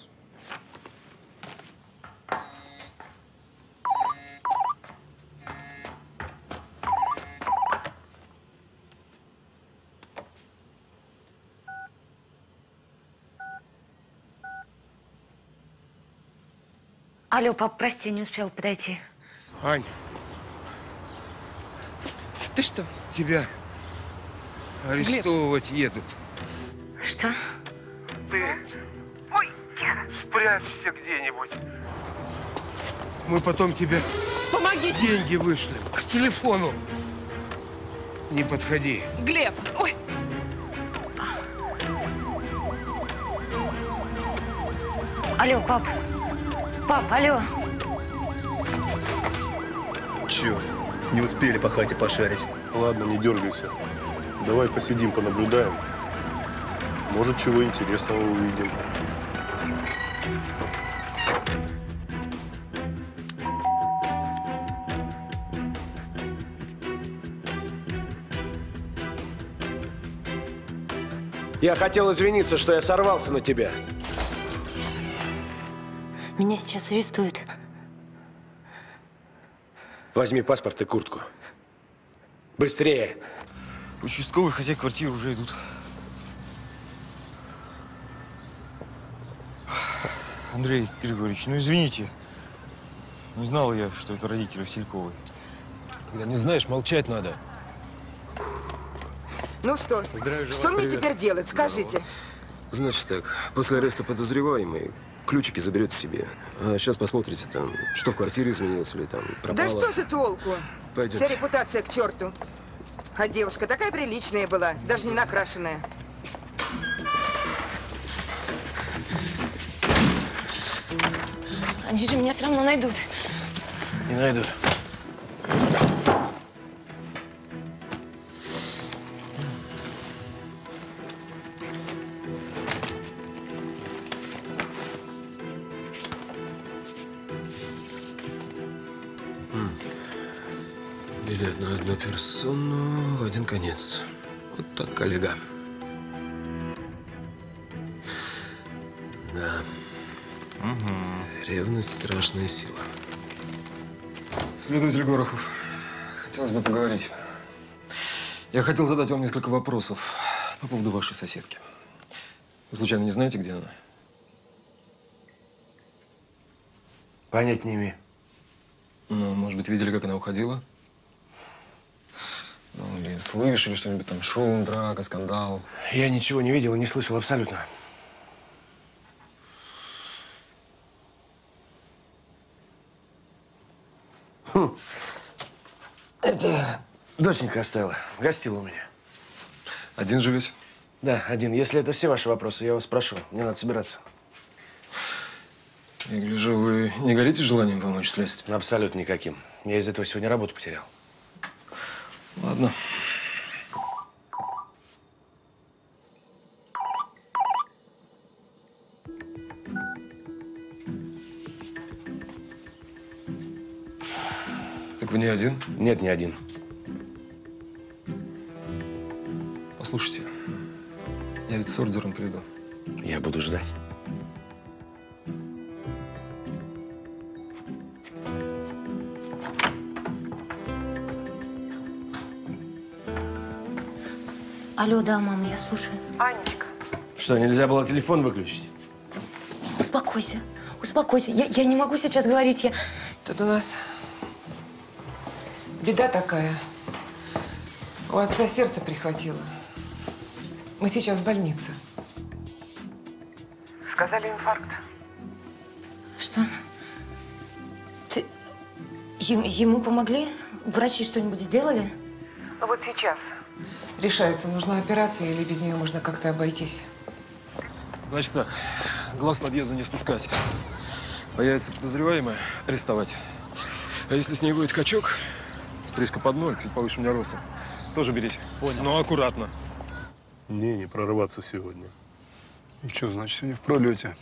Алло, пап, прости, не успел подойти. Ань, Ты что? тебя арестовывать едут. Что? Ты... Ой, тихо. Спрячься где-нибудь. Мы потом тебе Помогите! деньги вышлем. К телефону. Не подходи. Глеб, ой, Алло, пап. Пап, алло. Черт, не успели по хате пошарить. Ладно, не дергайся. Давай посидим, понаблюдаем. Может, чего интересного увидим. Я хотел извиниться, что я сорвался на тебя. Меня сейчас арестуют. Возьми паспорт и куртку. Быстрее. Участковый хозяй квартиры уже идут. Андрей Григорьевич, ну извините. Не знал я, что это родители Васильковой. Когда не знаешь, молчать надо. ну что? Здравия Что мне теперь делать? Скажите. Значит так, после ареста подозреваемый ключики заберете себе. А сейчас посмотрите там, что в квартире изменилось или там пропало. Да что же толку? Пойдемте. Вся репутация к черту. А девушка такая приличная была, даже не накрашенная. Они же меня все равно найдут. Не найдут. Конец. Вот так, коллега. Да. Ревность – страшная сила. Следователь Горохов, хотелось бы поговорить. Я хотел задать вам несколько вопросов по поводу вашей соседки. Вы случайно не знаете, где она? Понять не имею. Ну, может быть, видели, как она уходила? Или слышали что-нибудь там, шум, драка, скандал. Я ничего не видел и не слышал абсолютно. Хм. Это доченька оставила. Гостила у меня. Один живете? Да, один. Если это все ваши вопросы, я вас прошу. Мне надо собираться. Я гляжу, вы не горите желанием помочь следствию? Абсолютно никаким. Я из этого сегодня работу потерял. Ладно. Так вы не один? Нет, не один. Послушайте, я ведь с ордером приду. Я буду ждать. Алло, да, мам, я слушаю. Анечка, Что, нельзя было телефон выключить? Успокойся, успокойся. Я, я не могу сейчас говорить, я... Тут у нас беда такая. У отца сердце прихватило. Мы сейчас в больнице. сказали инфаркт. Что? Ты... Ем- ему помогли? Врачи что-нибудь сделали? Ну вот сейчас. Решается, нужна операция или без нее можно как-то обойтись. Значит так, глаз подъезда не спускать. Появится подозреваемая, арестовать. А если с ней будет качок, стрижка под ноль, чуть повыше меня ростом, тоже берите. Понял. Но аккуратно. Не, не прорываться сегодня. Что, значит, сегодня в пролете.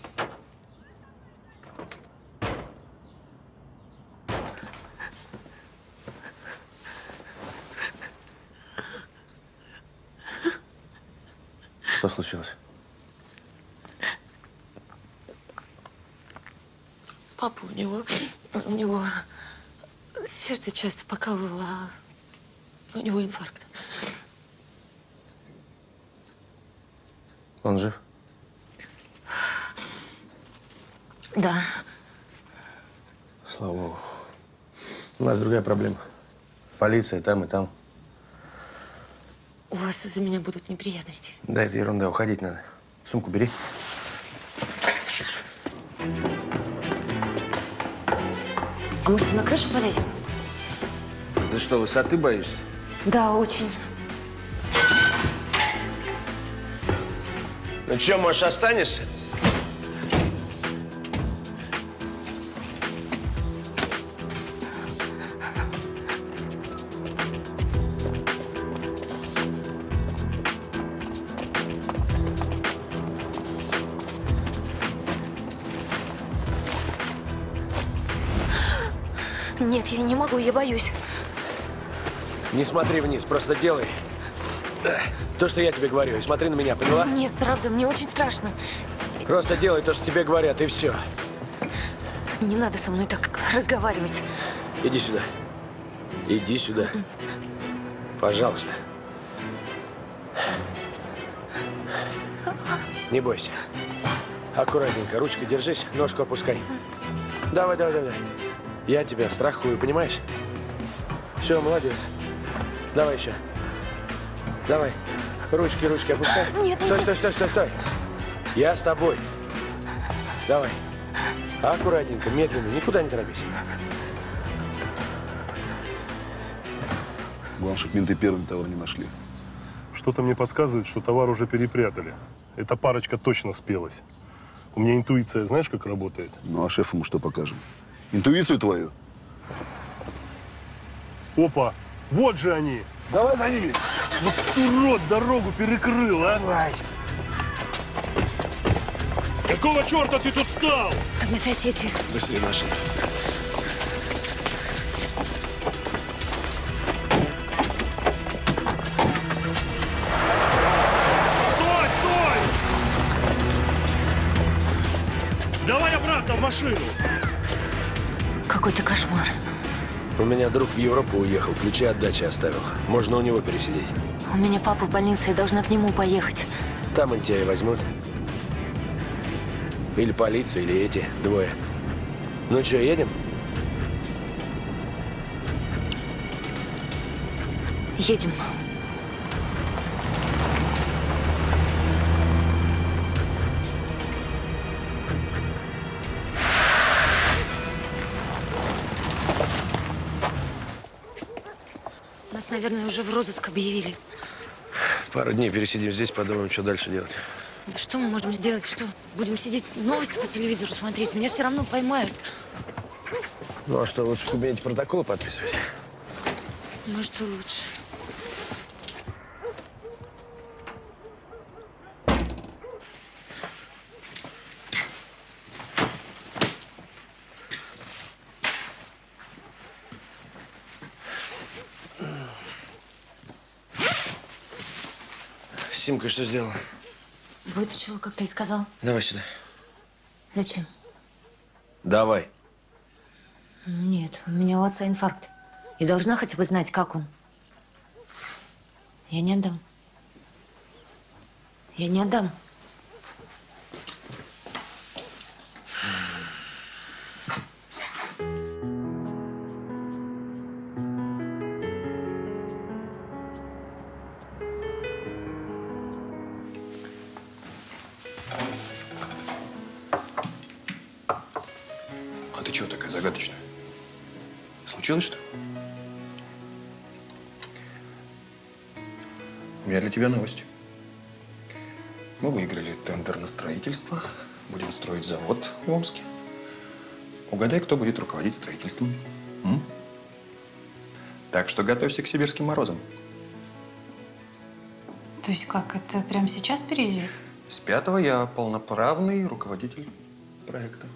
Что случилось? Папа, у него... У него сердце часто покалывало, а у него инфаркт. Он жив? Да. Слава богу. У нас другая проблема. Полиция там и там. У вас из-за меня будут неприятности. Да, это ерунда, уходить надо. Сумку бери. А может, на крышу полезем? Ты что, высоты боишься? Да, очень. Ну что, может, останешься? Боюсь. Не смотри вниз, просто делай то, что я тебе говорю, и смотри на меня, поняла? Нет, правда, мне очень страшно. Просто делай то, что тебе говорят, и все. Не надо со мной так разговаривать. Иди сюда. Иди сюда. Пожалуйста. Не бойся. Аккуратненько, ручкой держись, ножку опускай. Давай, давай, давай. Я тебя страхую, понимаешь? Все, молодец. Давай еще. Давай. Ручки, ручки опускай. Нет, стой, нет. стой, стой, стой, стой. Я с тобой. Давай. Аккуратненько, медленно, никуда не торопись. Главное, чтобы менты первый товар не нашли. Что-то мне подсказывает, что товар уже перепрятали. Эта парочка точно спелась. У меня интуиция, знаешь, как работает? Ну, а шефу мы что покажем? Интуицию твою? Опа! Вот же они! Давай за ними! Вот урод дорогу перекрыл, а! Давай! Какого черта ты тут стал? Там опять эти... Быстрее наши. Стой, стой! Давай обратно в машину! Какой-то кошмар. У меня друг в Европу уехал, ключи от дачи оставил. Можно у него пересидеть. У меня папа в больнице, я должна к нему поехать. Там они тебя и возьмут. Или полиция, или эти двое. Ну что, едем? Едем. Наверное, уже в розыск объявили. Пару дней пересидим здесь, подумаем, что дальше делать. Да что мы можем сделать? Что? Будем сидеть новости по телевизору смотреть? Меня все равно поймают. Ну а что, лучше в кабинете протоколы подписывать? Может, и лучше. С Симкой что сделала? Вытащила, как ты и сказал. Давай сюда. Зачем? Давай. Ну нет, у меня у отца инфаркт. И должна хотя бы знать, как он. Я не отдам. Я не отдам. Тебя новость. Мы выиграли тендер на строительство. Будем строить завод в Омске. Угадай, кто будет руководить строительством. М? Так что готовься к сибирским морозам. То есть как, это прямо сейчас переезжать? С пятого я полноправный руководитель проекта.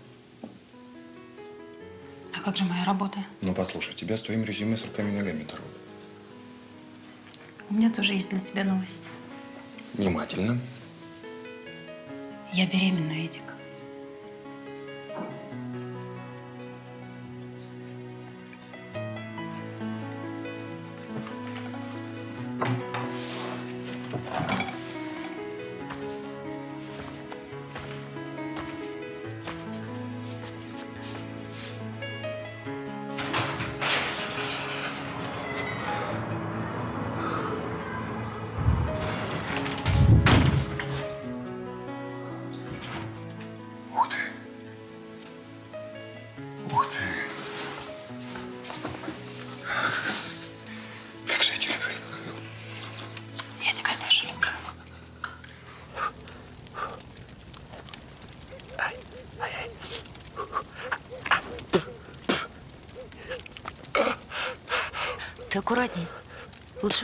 А как же моя работа? Ну, послушай, тебя с твоим резюме с руками нулями дорога. У меня тоже есть для тебя новость. Внимательно. Я беременна, Эдик.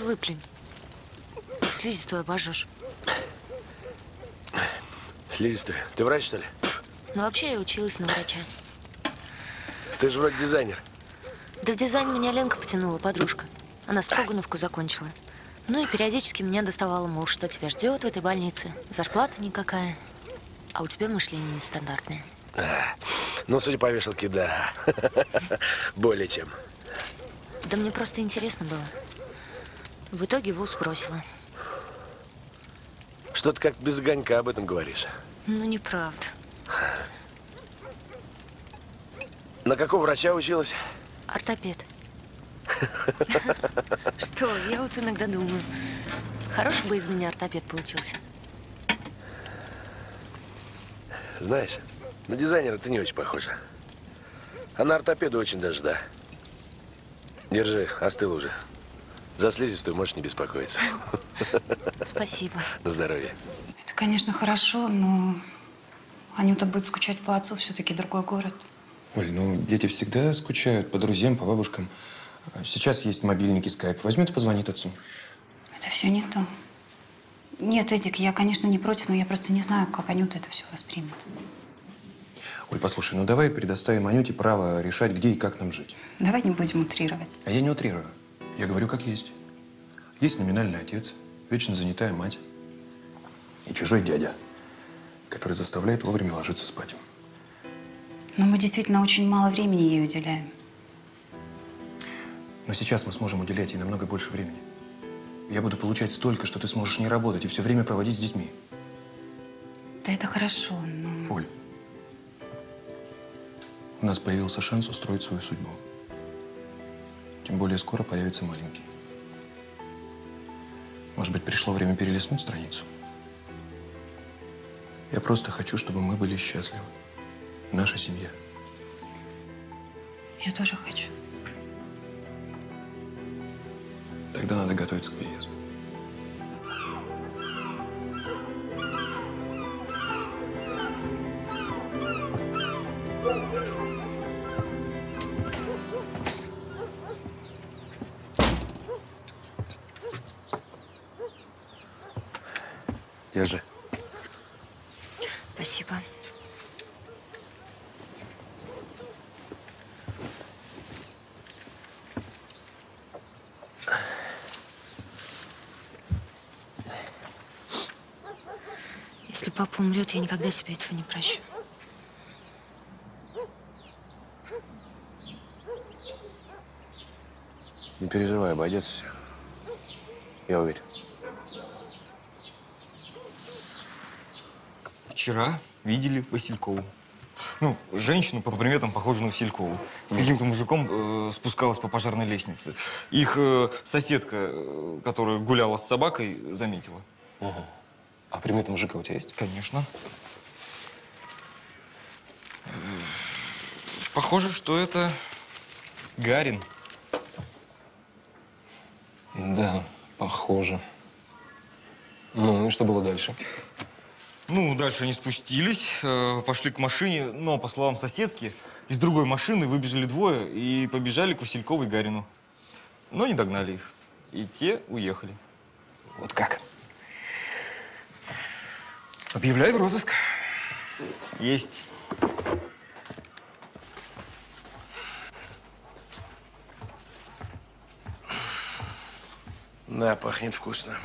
Выплюнь. Слизистую обожжешь. Слизистая. Ты врач, что ли? Ну, вообще, я училась на врача. Ты же вроде дизайнер. Да в дизайн меня Ленка потянула, подружка. Она Строгановку закончила. Ну и периодически меня доставала, мол, что тебя ждет в этой больнице. Зарплата никакая. А у тебя мышление нестандартное. А, ну, судя по вешалке, да. Более чем. Да мне просто интересно было. В итоге вуз бросила. Что ты как без огонька об этом говоришь. Ну, неправда. На какого врача училась? Ортопед. Что, я вот иногда думаю, хороший бы из меня ортопед получился. Знаешь, на дизайнера ты не очень похожа. А на ортопеда очень даже да. Держи, остыл уже. За слизистую можешь не беспокоиться. Спасибо. На здоровье. Это, конечно, хорошо, но Анюта будет скучать по отцу, все-таки другой город. Оль, ну дети всегда скучают по друзьям, по бабушкам. Сейчас есть мобильники, скайп. Возьмет и позвонит отцу. Это все не то. Нет, Эдик, я, конечно, не против, но я просто не знаю, как Анюта это все воспримет. Оль, послушай, ну давай предоставим Анюте право решать, где и как нам жить. Давай не будем утрировать. А я не утрирую. Я говорю, как есть. Есть номинальный отец, вечно занятая мать и чужой дядя, который заставляет вовремя ложиться спать. Но мы действительно очень мало времени ей уделяем. Но сейчас мы сможем уделять ей намного больше времени. я буду получать столько, что ты сможешь не работать и все время проводить с детьми. Да это хорошо, но... Оль, у нас появился шанс устроить свою судьбу. Тем более скоро появится маленький. Может быть, пришло время перелистнуть страницу? Я просто хочу, чтобы мы были счастливы. Наша семья. Я тоже хочу. Тогда надо готовиться к переезду. Умрет, я никогда себе этого не прощу. Не переживай, обойдется все. Я уверен. Вчера видели Василькову. Ну, женщину по приметам похожую на Василькову. С каким-то мужиком э, спускалась по пожарной лестнице. Их э, соседка, э, которая гуляла с собакой, заметила. А приметы мужика у тебя есть? Конечно. Похоже, что это Гарин. Да, похоже. Ну, и что было дальше? Ну, дальше они спустились, э, пошли к машине, но, по словам соседки, из другой машины выбежали двое и побежали к Василькову и Гарину. Но не догнали их. И те уехали. Вот как? Объявляй в розыск. Есть. Да, пахнет вкусно.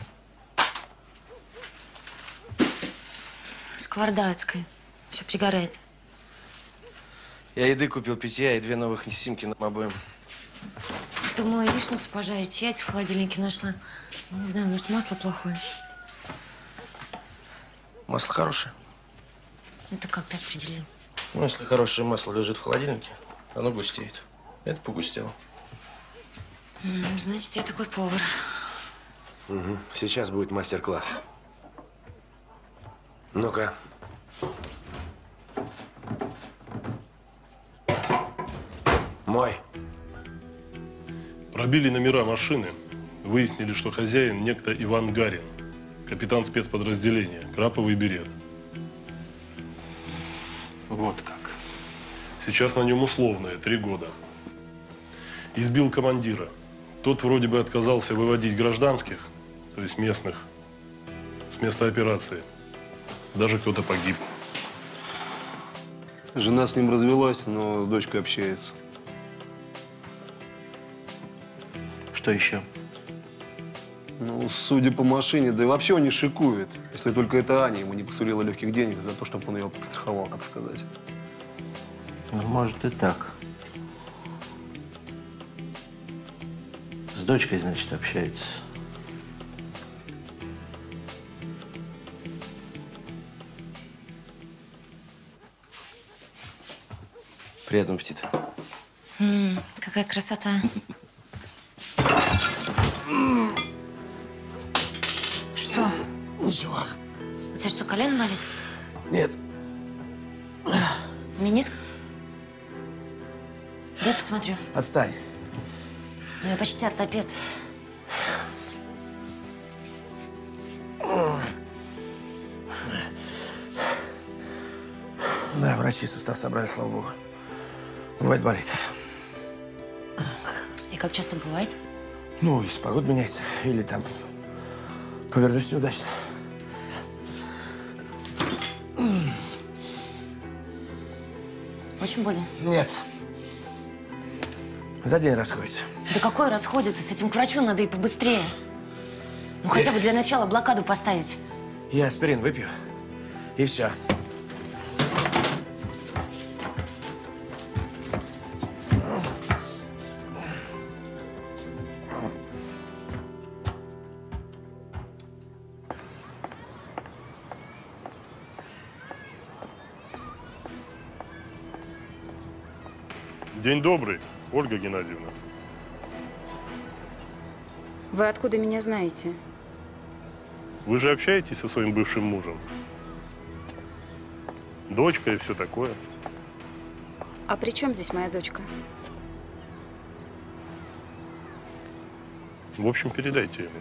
Сквардатской. Все пригорает. Я еды купил питья и две новых несимки нам обоим. Думала, яичницу пожарить. Яйца в холодильнике нашла. Не знаю, может, масло плохое. Масло хорошее. Это как ты определил? Ну, если хорошее масло лежит в холодильнике, оно густеет. Это погустело. Значит, я такой повар. Угу. Сейчас будет мастер-класс. Ну-ка. Мой. Пробили номера машины. Выяснили, что хозяин некто Иван Гарин. Капитан спецподразделения. Краповый берет. Вот как. Сейчас на нем условное, три года. Избил командира. Тот вроде бы отказался выводить гражданских, то есть местных, с места операции. Даже кто-то погиб. Жена с ним развелась, но с дочкой общается. Что еще? Ну, судя по машине, да и вообще он не шикует. Если только это Аня ему не посулила легких денег за то, чтобы он ее подстраховал, как сказать. Ну, может и так. С дочкой, значит, общается. Приятного аппетита. М, какая красота. Ничего. У тебя что, колено болит? Нет. Миниск? Дай посмотрю. Отстань. Ну, я почти ортопед. Да, врачи сустав собрали, слава богу. Бывает болит. И как часто бывает? Ну, если погода меняется, или там повернусь неудачно. Больно. Нет. За день расходится. Да какой расходится? С этим к врачу надо и побыстрее. Ну, хотя бы для начала блокаду поставить. Я аспирин выпью, и все. День добрый, Ольга Геннадьевна. Вы откуда меня знаете? Вы же общаетесь со своим бывшим мужем? Дочка и все такое. А при чем здесь моя дочка? В общем, передайте ему.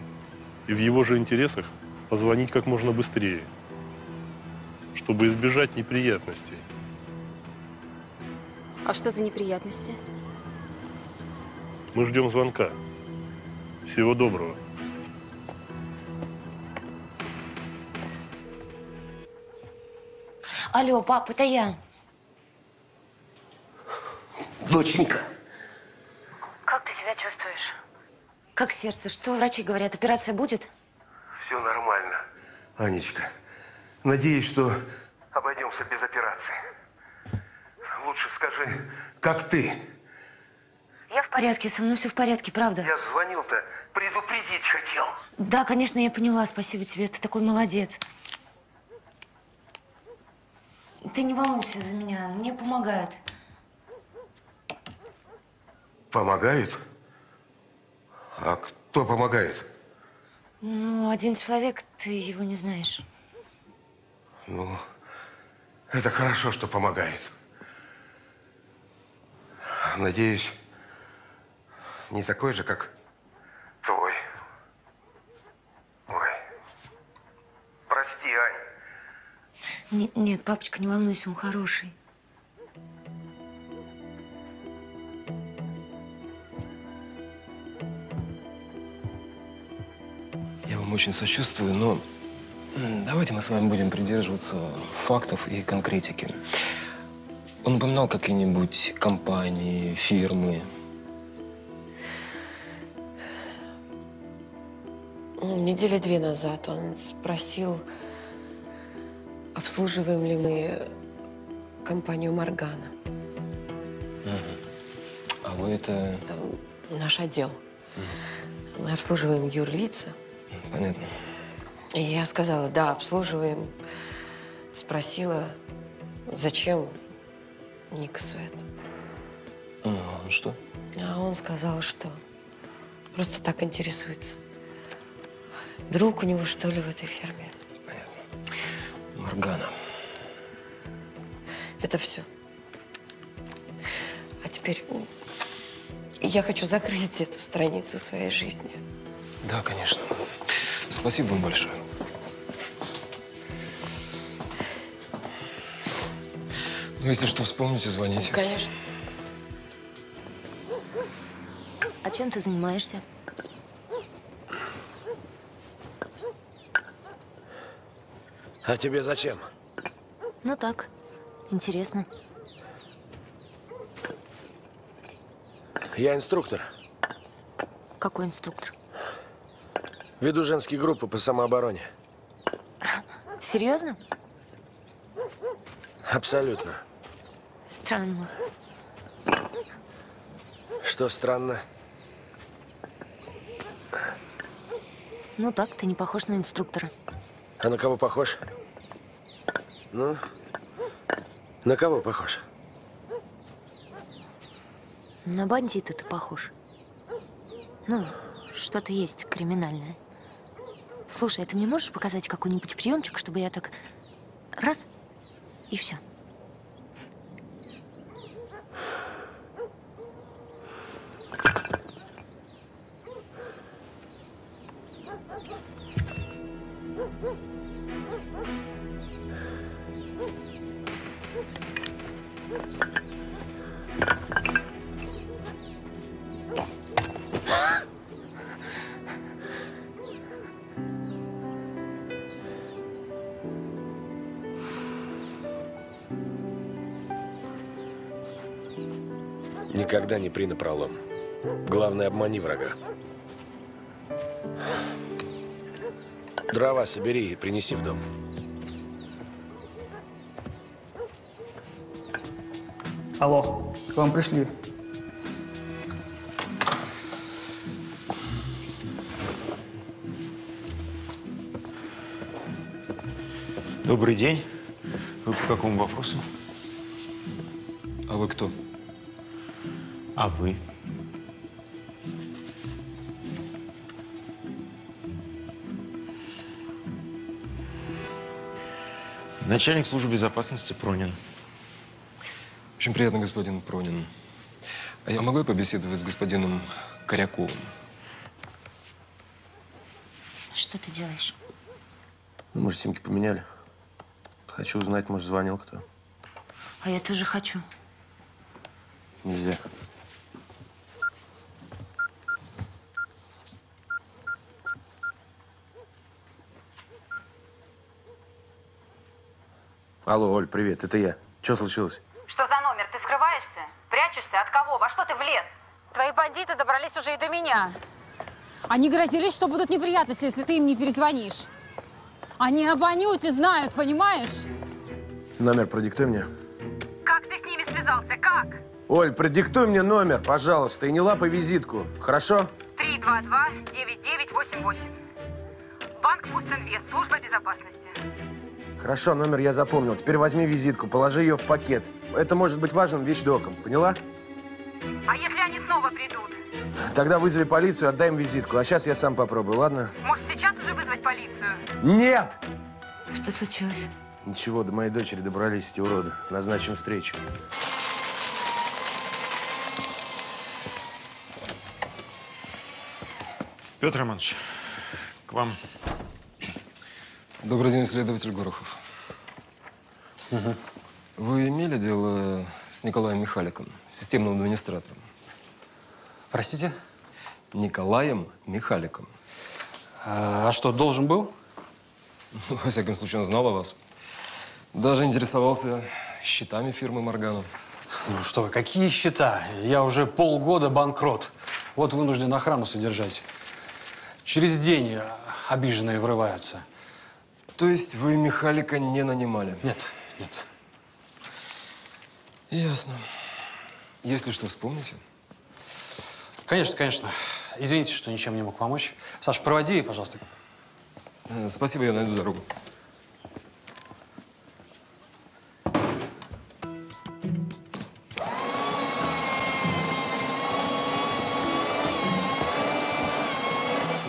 И в его же интересах позвонить как можно быстрее, чтобы избежать неприятностей. А что за неприятности? Мы ждем звонка. Всего доброго. Алло, пап, это я. Доченька. Как ты себя чувствуешь? Как сердце? Что врачи говорят? Операция будет? Все нормально. Анечка, надеюсь, что обойдемся без операции. Лучше скажи, как ты? Я в порядке, со мной все в порядке, правда. Я звонил-то, предупредить хотел. Да, конечно, я поняла. Спасибо тебе, ты такой молодец. Ты не волнуйся за меня, мне помогают. Помогают? А кто помогает? Ну, один человек, ты его не знаешь. Ну, это хорошо, что помогает. Надеюсь, не такой же, как твой. Ой. Прости, Ань. Не- нет, папочка, не волнуйся, он хороший. Я вам очень сочувствую, но давайте мы с вами будем придерживаться фактов и конкретики. Он упоминал какие-нибудь компании, фирмы. Ну, Недели две назад он спросил, обслуживаем ли мы компанию Моргана, А вы это... наш отдел. Мы обслуживаем юрлица. Понятно. И я сказала, да, обслуживаем. Спросила, зачем Ника Свет. Ну, ну что? А он сказал, что просто так интересуется. Друг у него, что ли, в этой фирме. Моргана. Это все. А теперь я хочу закрыть эту страницу своей жизни. Да, конечно. Спасибо вам большое. Ну, если что, вспомните, звоните. Конечно. А чем ты занимаешься? А тебе зачем? Ну так, интересно. Я инструктор. Какой инструктор? Веду женские группы по самообороне. Серьезно? Абсолютно. Странно. Что странно? Ну так, ты не похож на инструктора. А на кого похож? Ну? На кого похож? На бандита ты похож. Ну, что-то есть криминальное. Слушай, а ты мне можешь показать какой-нибудь приемчик, чтобы я так раз и все? Не при напролом. Главное, обмани врага. Дрова собери и принеси в дом. Алло, к вам пришли. Добрый день. Вы по какому вопросу? А вы кто? А вы? Начальник службы безопасности Пронин. Очень приятно, господин Пронин. А я могу побеседовать с господином Коряковым? Что ты делаешь? Ну, мы же симки поменяли. Хочу узнать, может, звонил кто. А я тоже хочу. Нельзя. Алло, Оль, привет, это я. Что случилось? Что за номер? Ты скрываешься? Прячешься? От кого? Во что ты влез? Твои бандиты добрались уже и до меня. Они грозились, что будут неприятности, если ты им не перезвонишь. Они об Анюте знают, понимаешь? Номер продиктуй мне. Как ты с ними связался? Как? Оль, продиктуй мне номер, пожалуйста, и не лапай визитку, хорошо? 322-9988. Банк Пустинвест, служба безопасности. Хорошо, номер я запомнил. Теперь возьми визитку, положи ее в пакет. Это может быть важным вещдоком, поняла? А если они снова придут? Тогда вызови полицию, отдай им визитку. А сейчас я сам попробую, ладно? Может, сейчас уже вызвать полицию? Нет! Что случилось? Ничего, до моей дочери добрались эти уроды. Назначим встречу. Петр Романович, к вам. Добрый день, следователь Горохов. Вы имели дело с Николаем Михаликом, системным администратором? Простите? Николаем Михаликом. А, а что, должен был? Ну, Во всяком случае, он знал о вас. Даже интересовался счетами фирмы Моргана. Ну что вы, какие счета? Я уже полгода банкрот. Вот вынужден охрану содержать. Через день обиженные врываются. То есть вы Михалика не нанимали? Нет, нет. Ясно. Если что, вспомните. Конечно, конечно. Извините, что ничем не мог помочь. Саш, проводи, пожалуйста. Э, Спасибо, я найду дорогу.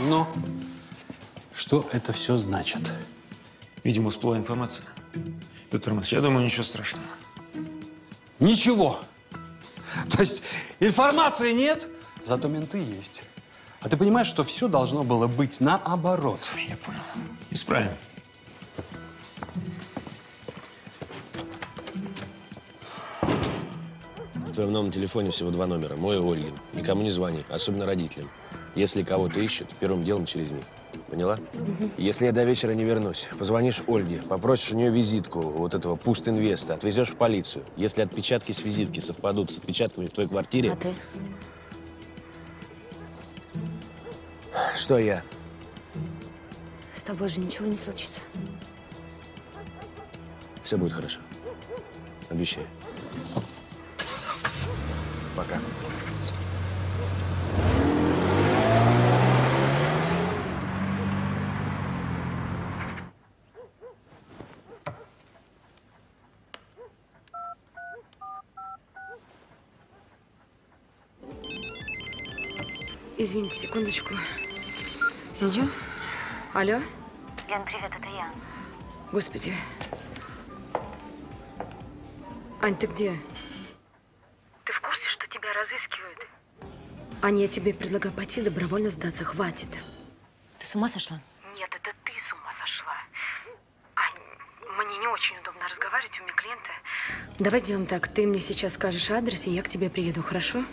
Ну, что это все значит? Видимо, всплыла информация. Петр Романович, я думаю, ничего страшного. Ничего. То есть информации нет, зато менты есть. А ты понимаешь, что все должно было быть наоборот? Я понял. Исправим. В твоем новом телефоне всего два номера. Мой и Ольгин. Никому не звони, особенно родителям. Если кого-то ищут, первым делом через них. Поняла? Если я до вечера не вернусь, позвонишь Ольге, попросишь у нее визитку вот этого Пуст-Инвеста, отвезешь в полицию. Если отпечатки с визитки совпадут с отпечатками в твоей квартире… А ты? Что я? С тобой же ничего не случится. Все будет хорошо. Обещаю. Пока. Извините, секундочку. Сейчас? Алло? Лен, привет, это я. Господи. Ань, ты где? Ты в курсе, что тебя разыскивают? Аня, я тебе предлагаю пойти добровольно сдаться. Хватит. Ты с ума сошла? Нет, это ты с ума сошла. Ань, мне не очень удобно разговаривать, у меня клиенты. Давай сделаем так. Ты мне сейчас скажешь адрес, и я к тебе приеду, хорошо?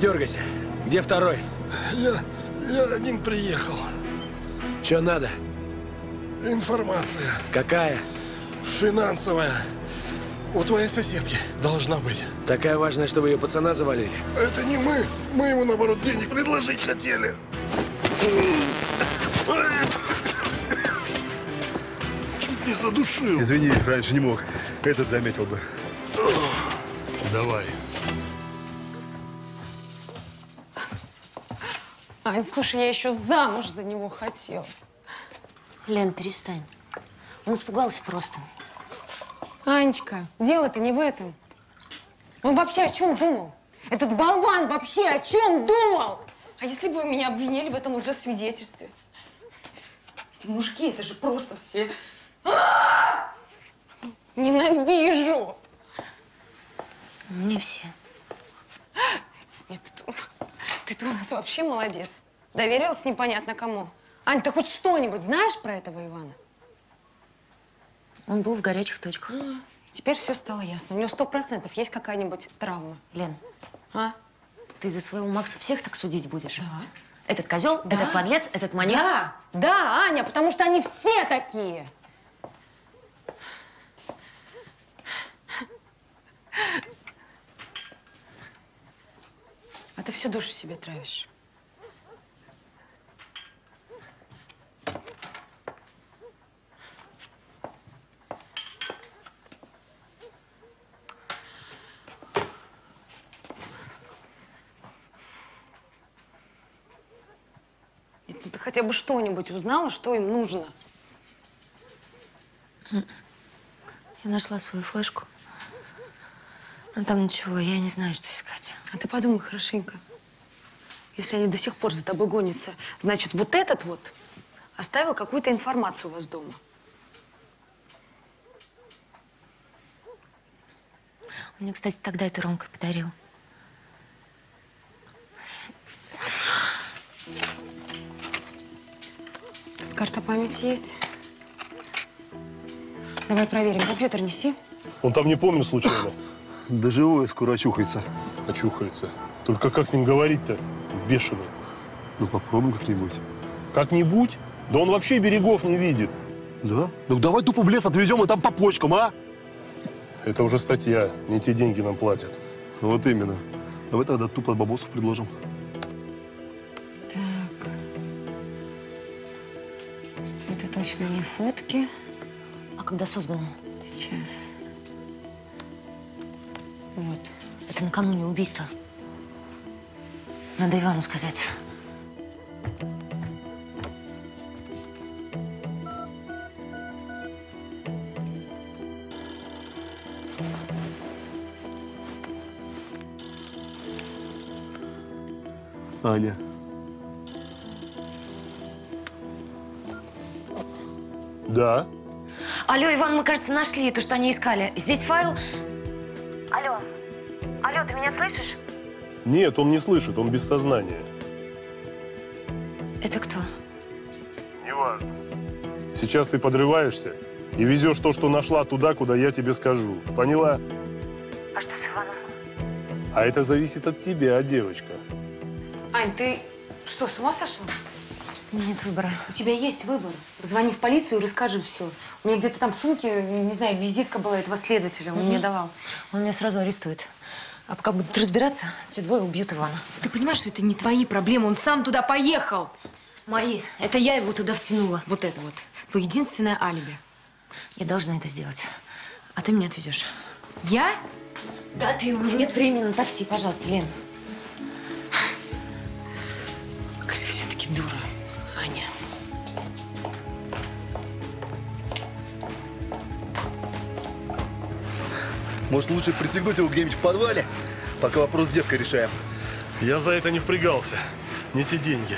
Дергайся. Где второй? Я, я один приехал. Что надо? Информация Какая? финансовая. У твоей соседки должна быть. Такая важная, что вы ее пацана завалили? Это не мы. Мы ему, наоборот, денег предложить хотели. Чуть не задушил. Извини, раньше не мог. Этот заметил бы. Давай. Ань, слушай, я еще замуж за него хотела. Лен, перестань. Он испугался просто. Анечка, дело-то не в этом. Он вообще о чем думал? Этот болван вообще о чем думал? А если бы меня обвинили в этом лжесвидетельстве? Эти мужики, это же просто все... А! Ненавижу! Не все. Нет, ты, ты, у нас вообще молодец. Доверилась непонятно кому. Ань, ты хоть что-нибудь знаешь про этого Ивана? Он был в горячих точках. А, теперь все стало ясно. У него сто процентов есть какая-нибудь травма. Лен, а? ты за своего Макса всех так судить будешь? Да. Этот козел, да. этот подлец, этот маньяк? Да, да, Аня, потому что они все такие. А ты всю душу себе травишь. Ну, ты хотя бы что-нибудь узнала, что им нужно? Я нашла свою флешку. Но там ничего, я не знаю, что искать. А ты подумай хорошенько. Если они до сих пор за тобой гонятся, значит, вот этот вот оставил какую-то информацию у вас дома. Он мне, кстати, тогда эту Ромка подарил. Тут карта памяти есть. Давай проверим. Компьютер неси. Он там не помнит случайно. Да живой скоро очухается. Очухается. Только как с ним говорить-то? Бешеный. Ну попробуем как-нибудь. Как-нибудь? Да он вообще берегов не видит. Да? Ну давай тупо в лес отвезем и там по почкам, а? Это уже статья. Не те деньги нам платят. Вот именно. Давай тогда тупо бабосов предложим. Так. Это точно не фотки. А когда создано? Сейчас. Это накануне убийства. Надо Ивану сказать. Аня. Да. Алло, Иван, мы, кажется, нашли то, что они искали. Здесь файл... Нет, он не слышит, он без сознания. Это кто? Неважно. Сейчас ты подрываешься и везешь то, что нашла, туда, куда я тебе скажу. Поняла? А что с Иваном? А это зависит от тебя, девочка. Ань, ты что, с ума сошла? Нет выбора. У тебя есть выбор. Позвони в полицию и расскажи все. У меня где-то там в сумке, не знаю, визитка была этого следователя. Он Мгм. мне давал. Он меня сразу арестует. А пока будут разбираться, те двое убьют Ивана. Ты понимаешь, что это не твои проблемы? Он сам туда поехал. Мои. Это я его туда втянула. Вот это вот. Твое единственное алиби. Я должна это сделать. А ты меня отвезешь. Я? Да, ты. У меня нет времени на такси. Пожалуйста, Лен. Может, лучше пристегнуть его где-нибудь в подвале, пока вопрос с девкой решаем. Я за это не впрягался. Не те деньги.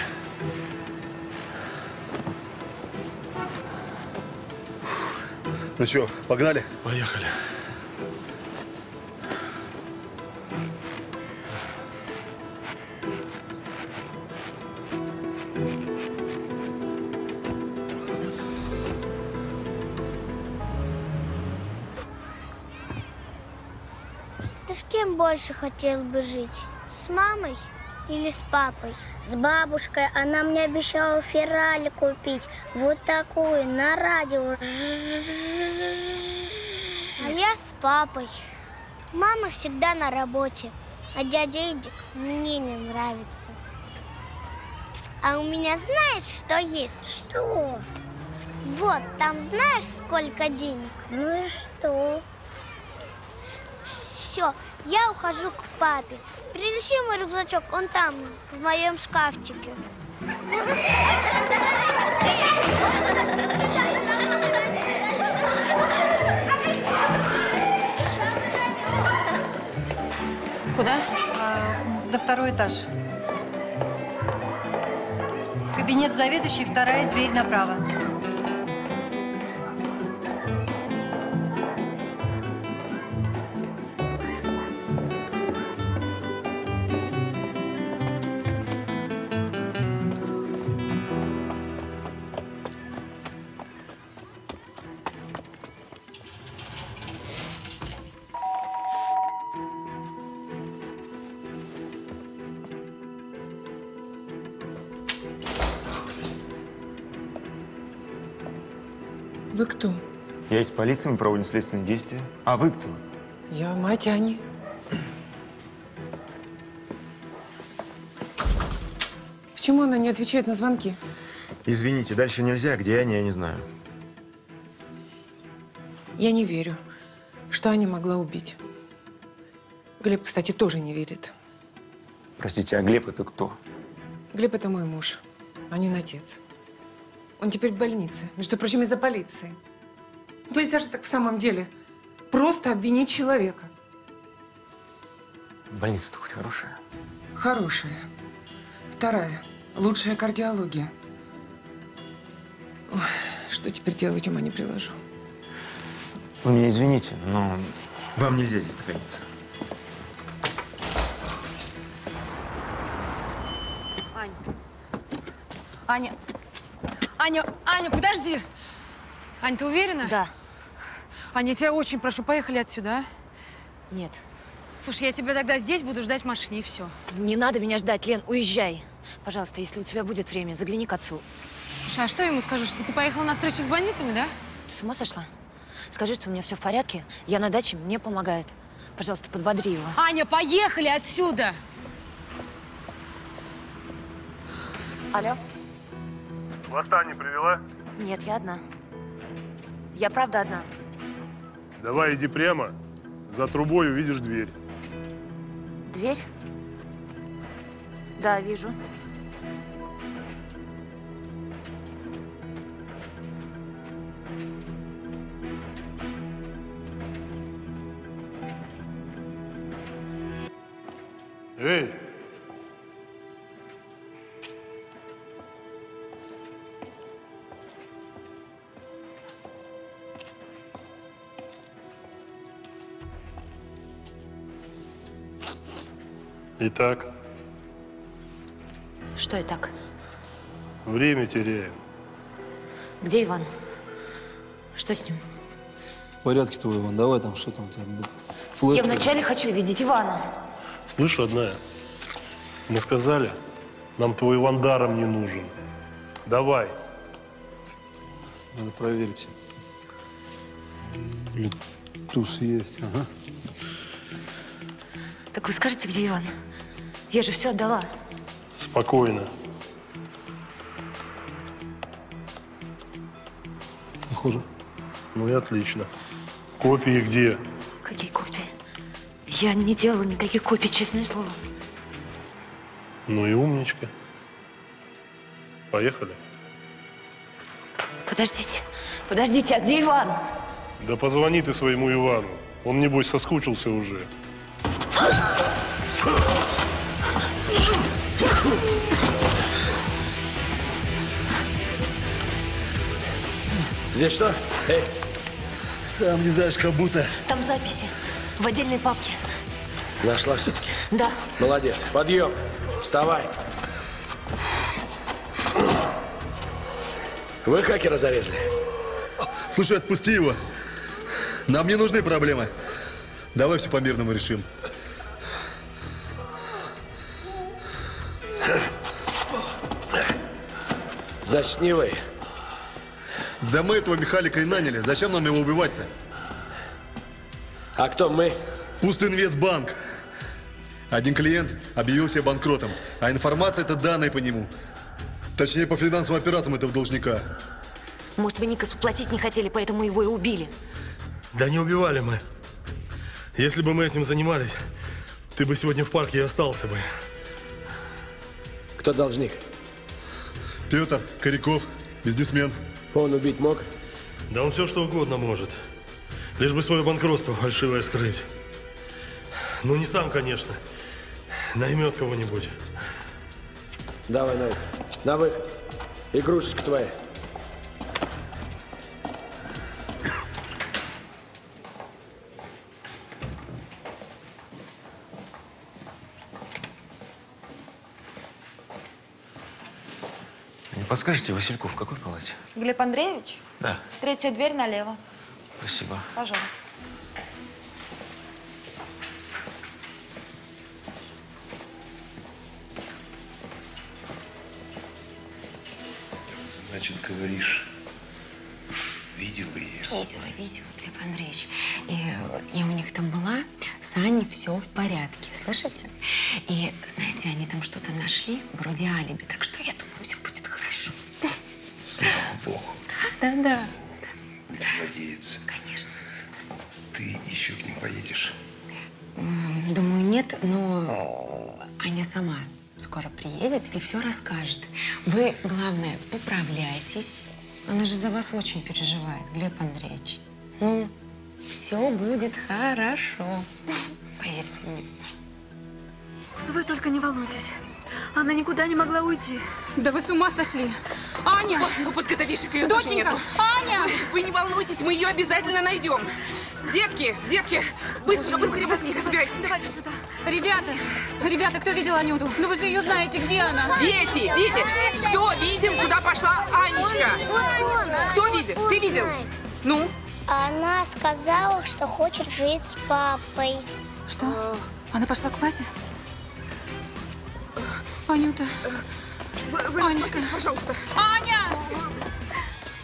Ну что, погнали? Поехали. Кем больше хотел бы жить? С мамой или с папой? С бабушкой. Она мне обещала Феррари купить. Вот такую, на радио. А я с папой. Мама всегда на работе. А дядя Эдик мне не нравится. А у меня знаешь, что есть? Что? Вот, там знаешь, сколько денег? Ну и что? Все я ухожу к папе. Принеси мой рюкзачок, он там, в моем шкафчике. Куда? на второй этаж. Кабинет заведующий, вторая дверь направо. Я из полиции, мы проводим следственные действия. А вы кто? Я мать Ани. Почему она не отвечает на звонки? Извините, дальше нельзя. Где Аня, я не знаю. Я не верю, что Аня могла убить. Глеб, кстати, тоже не верит. Простите, а Глеб это кто? Глеб – это мой муж, Анин отец. Он теперь в больнице, между прочим, из-за полиции. Ну, нельзя же так в самом деле просто обвинить человека. Больница-то хоть хорошая? Хорошая. Вторая. Лучшая кардиология. Ой, что теперь делать, ума не приложу. Вы меня извините, но вам нельзя здесь находиться. Аня. Аня. Аня, Аня, подожди. Аня, ты уверена? Да. Аня, я тебя очень прошу, поехали отсюда, а? Нет. Слушай, я тебя тогда здесь буду ждать в машине, и все. Не надо меня ждать, Лен, уезжай. Пожалуйста, если у тебя будет время, загляни к отцу. Слушай, а что я ему скажу, что ты поехала на встречу с бандитами, да? Ты с ума сошла? Скажи, что у меня все в порядке, я на даче, мне помогает. Пожалуйста, подбодри его. Аня, поехали отсюда! Алло? Восстание привела? Нет, я одна. Я правда одна. Давай иди прямо. За трубой увидишь дверь. Дверь? Да, вижу. Эй! Итак, Что и так? время теряем. Где Иван? Что с ним? В порядке твой, Иван, давай там, что там у тебя? Я Флешка? вначале хочу видеть Ивана. Слышь, родная, мы сказали, нам твой Иван даром не нужен. Давай. Надо проверить. Или туз есть, ага. Так вы скажете, где Иван? Я же все отдала. Спокойно. Похоже. Ну и отлично. Копии где? Какие копии? Я не делала никаких копий, честное слово. Ну и умничка. Поехали. Подождите, подождите, а где Иван? Да позвони ты своему Ивану. Он, небось, соскучился уже. Здесь что? Эй! Сам не знаешь, как будто. Там записи в отдельной папке. Нашла все-таки. Да. Молодец. Подъем. Вставай. Вы хакера зарезали? Слушай, отпусти его. Нам не нужны проблемы. Давай все по-мирному решим. Значит, не вы. Да мы этого Михалика и наняли. Зачем нам его убивать-то? А кто мы? Пустинвестбанк. Один клиент объявил себя банкротом, а информация – это данные по нему. Точнее, по финансовым операциям этого должника. Может, вы Никасу платить не хотели, поэтому его и убили. Да не убивали мы. Если бы мы этим занимались, ты бы сегодня в парке и остался бы. Кто должник? Петр Коряков, бизнесмен. Он убить мог? Да он все что угодно может. Лишь бы свое банкротство фальшивое скрыть. Ну, не сам, конечно. Наймет кого-нибудь. Давай, на выход. На выход. Игрушечка твоя. Не подскажете, Васильку в какой палате? Глеб Андреевич, Да, третья дверь налево. спасибо. Пожалуйста. Значит, говоришь, видела ее? Видела, видела, Глеб Андреевич. И я у них там была, с Аней все в порядке, слышите? И, знаете, они там что-то нашли, вроде алиби, так что я думаю, все будет хорошо. Слава Богу. Да, да, да. Будем надеяться. Конечно. Ты еще к ним поедешь? Думаю, нет, но Аня сама скоро приедет и все расскажет. Вы, главное, управляйтесь. Она же за вас очень переживает, Глеб Андреевич. Ну, все будет хорошо. Поверьте мне. Вы только не волнуйтесь. Она никуда не могла уйти. Да вы с ума сошли! Аня! Ну, под котовишек ее тоже Доченька! нету. Аня! Вы, вы не волнуйтесь, мы ее обязательно найдем. Детки, детки, быстро, быстрее, быстрее, собирайтесь. Давайте сюда. Ребята! Ребята, кто видел Анюту? Ну вы же ее знаете, где она? Дети, дети, кто видел, куда пошла Анечка? Кто видел? Ты видел? Ну? Она сказала, что хочет жить с папой. Что? Она пошла к папе? Анюта. Анечка, пожалуйста. Аня!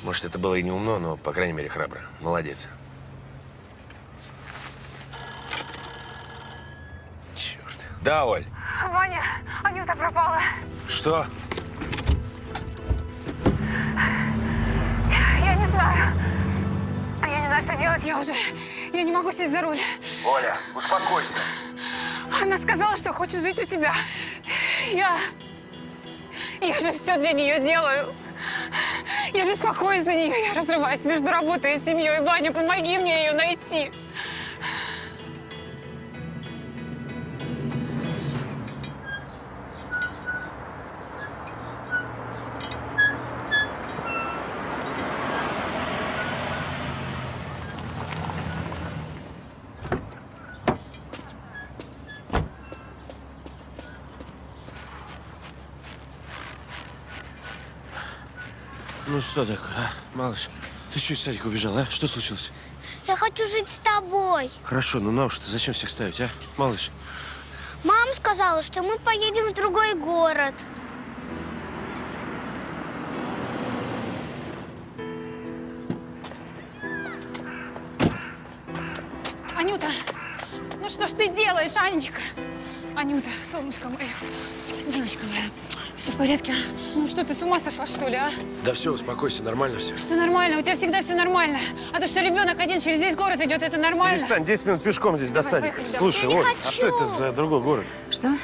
Может, это было и не умно, но, по крайней мере, храбро. Молодец. Черт. Да, Оль. Ваня, Анюта пропала. Что? Я не знаю. Я не знаю, что делать. Я уже... Я не могу сесть за руль. Оля, успокойся. Она сказала, что хочет жить у тебя. Я... Я же все для нее делаю. Я беспокоюсь за нее. Я разрываюсь между работой и семьей. Ваня, помоги мне ее найти. Что такое, а, малыш? Ты что из садика убежал, а? Что случилось? Я хочу жить с тобой. Хорошо, ну на уж ты зачем всех ставить, а? Малыш, Мама сказала, что мы поедем в другой город. Анюта, ну что ж ты делаешь, Анечка? Анюта, солнышко мое, девочка моя, все в порядке? Ну что, ты с ума сошла, что ли, а? Да все, успокойся, нормально все. Что нормально? У тебя всегда все нормально. А то, что ребенок один через весь город идет, это нормально. перестань, 10 минут пешком здесь до садика. поехали. Слушай, Оль, а что это за другой город? Что?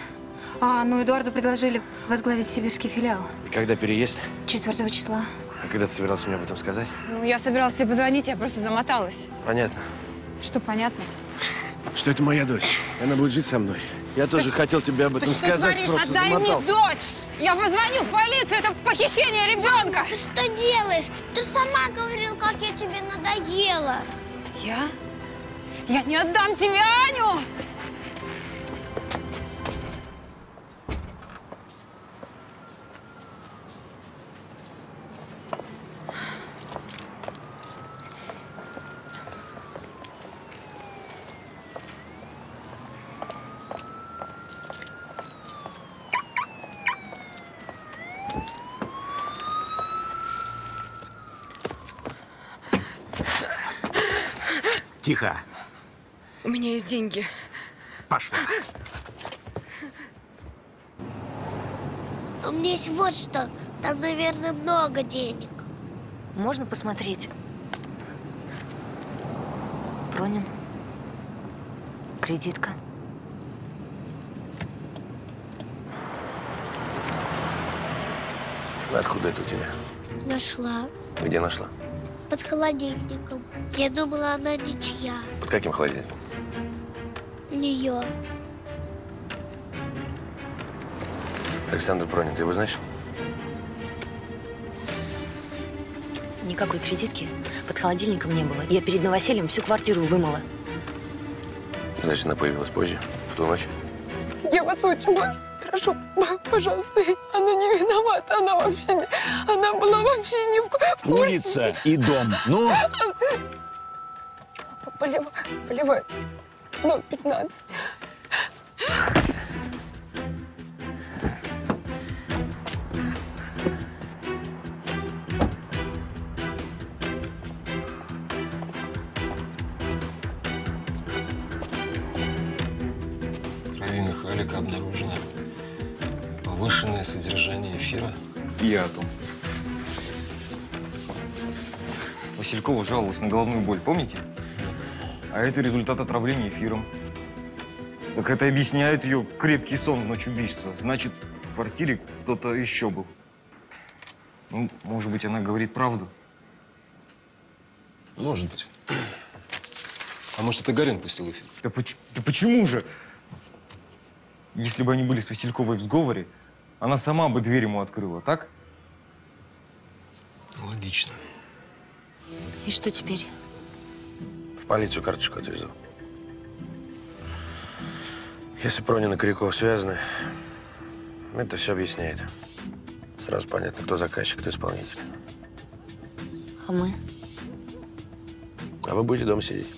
А, ну Эдуарду предложили возглавить сибирский филиал. И когда переезд? 4 числа. А когда ты собирался мне об этом сказать? Ну, я собиралась тебе позвонить, я просто замоталась. Понятно. Что понятно? Что это моя дочь. Она будет жить со мной. Я тоже хотел тебе об этом Ты что сказать, творишь? просто Отдай замотался. мне дочь! Я позвоню в полицию, это похищение ребенка! Ты что делаешь? Ты сама говорил, как я тебе надоела. Я? Я не отдам тебе Аню! Тихо. У меня есть деньги. Пошла. У меня есть вот что. Там, наверное, много денег. Можно посмотреть? Пронин. кредитка? Откуда это у тебя? Нашла. Где нашла? Под холодильником. Я думала, она ничья. Под каким холодильником? Нее. Александр Пронин, ты его знаешь? Никакой кредитки под холодильником не было. Я перед новосельем всю квартиру вымыла. Значит, она появилась позже, в ту ночь. Я вас очень прошу, прошу, пожалуйста, она не виновата, она вообще не, она была вообще не в ку- в курсе. Улица и дом. Ну, Полива- Поливает, ну, 15. Содержание эфира. И атом. Василькова жаловалась на головную боль, помните? А это результат отравления эфиром. Так это объясняет ее крепкий сон в ночь убийства. Значит, в квартире кто-то еще был. Ну, может быть, она говорит правду. Может быть. А может, это Гарин пустил эфир? Да, поч- да почему же? Если бы они были с Васильковой в сговоре, она сама бы дверь ему открыла, так? Логично. И что теперь? В полицию карточку отвезу. Если Пронин и Коряков связаны, это все объясняет. Сразу понятно, кто заказчик, кто исполнитель. А мы? А вы будете дома сидеть.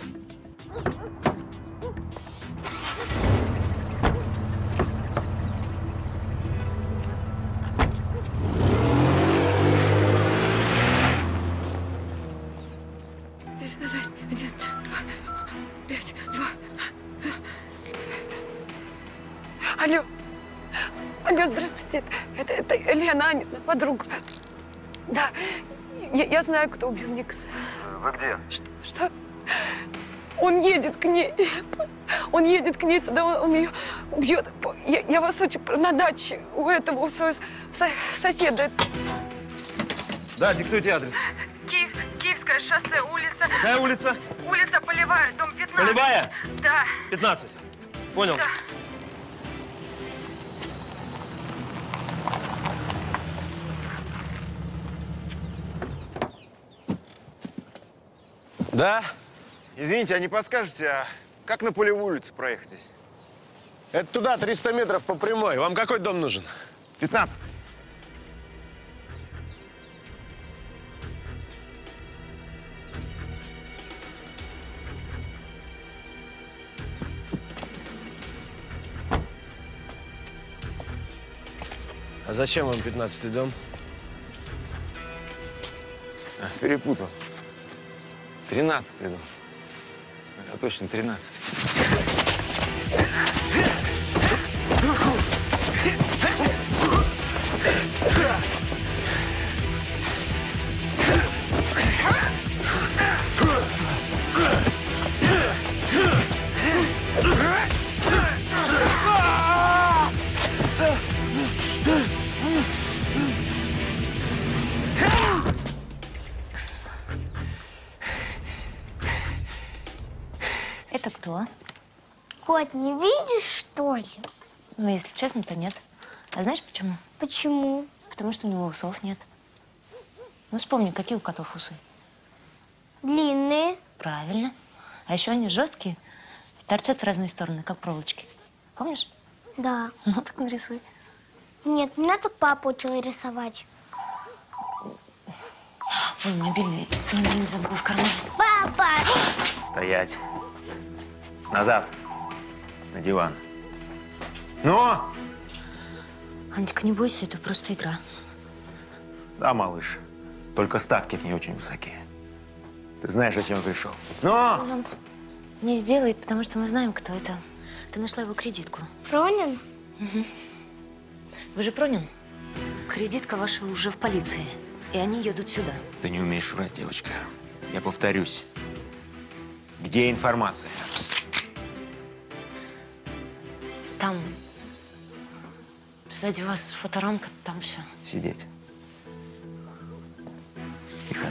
Знаю, кто убил Никса. Вы где? Что? Что? Он едет к ней. Он едет к ней туда, он, он ее убьет. Я, я вас очень на даче у этого у своего со- соседа. Да, диктуйте адрес. Киев, Киевское шоссе, улица... Какая улица? Улица Полевая, дом 15. Полевая? Да. 15. Понял. Да. Да? извините, а не подскажете, а как на полевую улицу проехать здесь? Это туда, 300 метров по прямой. Вам какой дом нужен? 15. А зачем вам 15 дом? А, перепутал. 13 дом. А точно, 13 Это кто? Кот, не видишь, что ли? Ну, если честно, то нет. А знаешь почему? Почему? Потому что у него усов нет. Ну, вспомни, какие у котов усы? Длинные. Правильно. А еще они жесткие и торчат в разные стороны, как проволочки. Помнишь? Да. Ну, так нарисуй. Нет, меня так папа учил рисовать. Ой, мобильный. Мобильный забыл в кармане. Папа! Стоять. Назад. На диван. Ну? Анечка, не бойся, это просто игра. Да, малыш. Только ставки в ней очень высокие. Ты знаешь, зачем я пришел? Ну? Он нам не сделает, потому что мы знаем, кто это. Ты нашла его кредитку. Пронин? Угу. Вы же Пронин? Кредитка ваша уже в полиции. И они едут сюда. Ты не умеешь врать, девочка. Я повторюсь. Где информация? Там сзади вас фоторамка, там все. Сидеть. Тихо.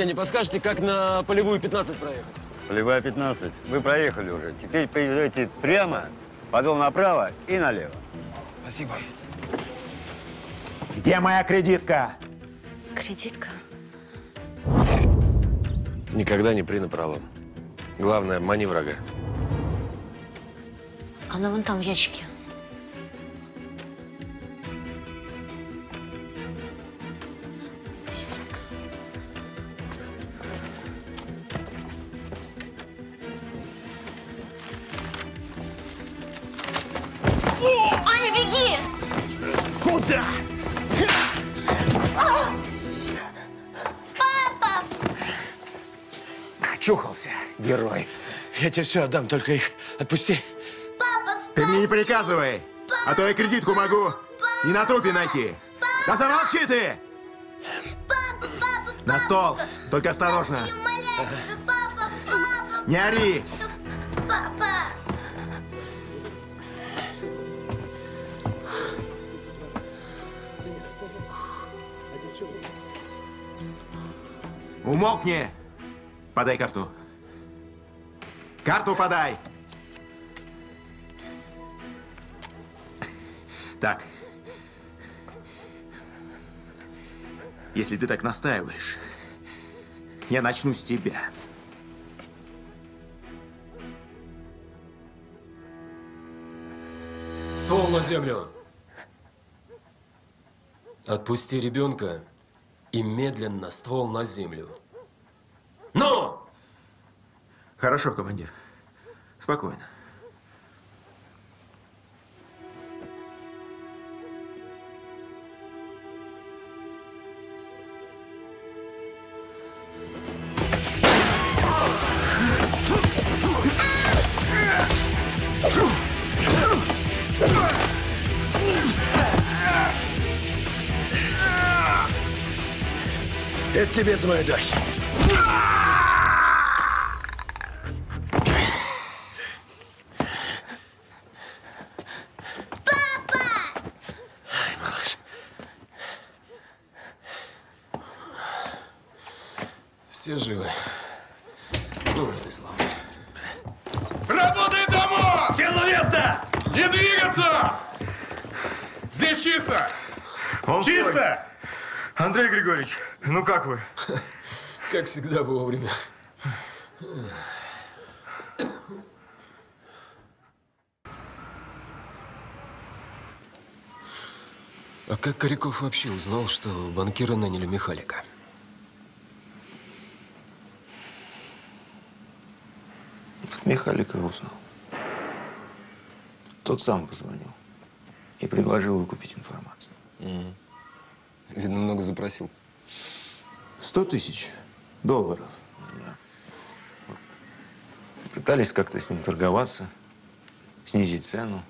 А не подскажете, как на полевую 15 проехать? Полевая 15. Вы проехали уже. Теперь поезжайте прямо, подол направо и налево. Спасибо. Где моя кредитка? Кредитка? Никогда не при напролом. Главное, мани врага. Она вон там в ящике. Я тебе все отдам, только их отпусти. Папа, Ты мне не приказывай, а то я кредитку могу и на трупе найти. Да замолчи ты! На стол, только осторожно. Папа, папа, Не ори! папа! Умолкни! Подай карту. Карту подай! Так. Если ты так настаиваешь, я начну с тебя. Ствол на землю. Отпусти ребенка и медленно ствол на землю. Ну! Хорошо, командир. Спокойно. Это тебе за мою дочь. Всегда вовремя. А как Коряков вообще узнал, что банкира наняли Михалика? Михалика узнал. Тот сам позвонил и предложил выкупить информацию. Мгм. Видно, много запросил. Сто тысяч долларов. Пытались как-то с ним торговаться, снизить цену.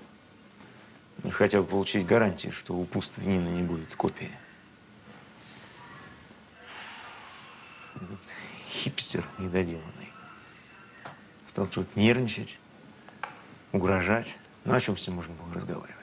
Ну, хотя бы получить гарантии, что у пустого Нина не будет копии. Этот хипстер недоделанный. Стал что-то нервничать, угрожать. Ну, о чем с ним можно было разговаривать?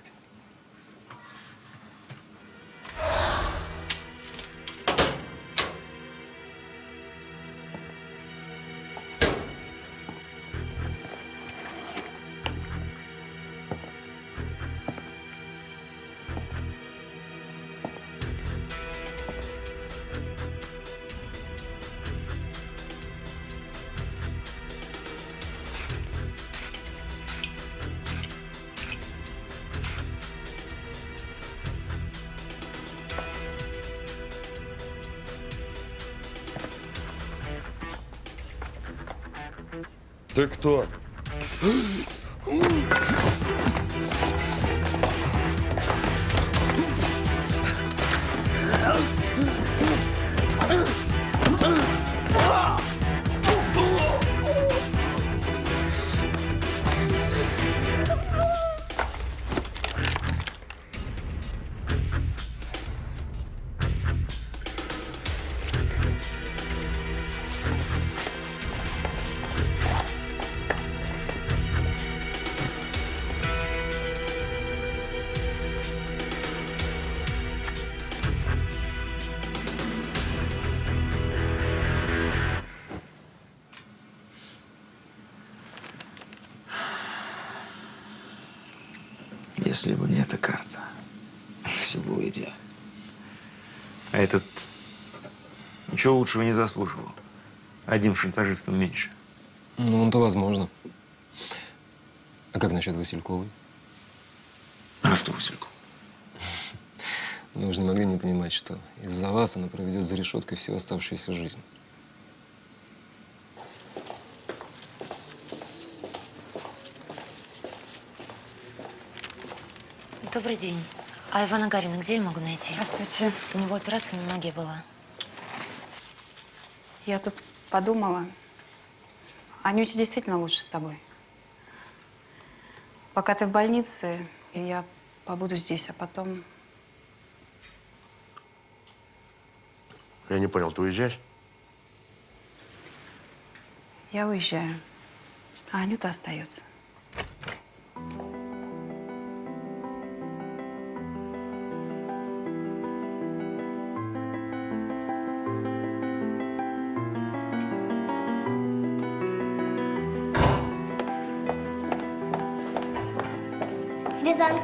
Ты ничего лучшего не заслуживал. Одним шантажистом меньше. Ну, он-то возможно. А как насчет Васильковой? А что Васильков? Ну, вы же не могли не понимать, что из-за вас она проведет за решеткой всю оставшуюся жизнь. Добрый день. А Ивана Гарина где я могу найти? Здравствуйте. У него операция на ноге была. Я тут подумала. Анюте действительно лучше с тобой. Пока ты в больнице, я побуду здесь, а потом... Я не понял, ты уезжаешь? Я уезжаю. А Анюта остается.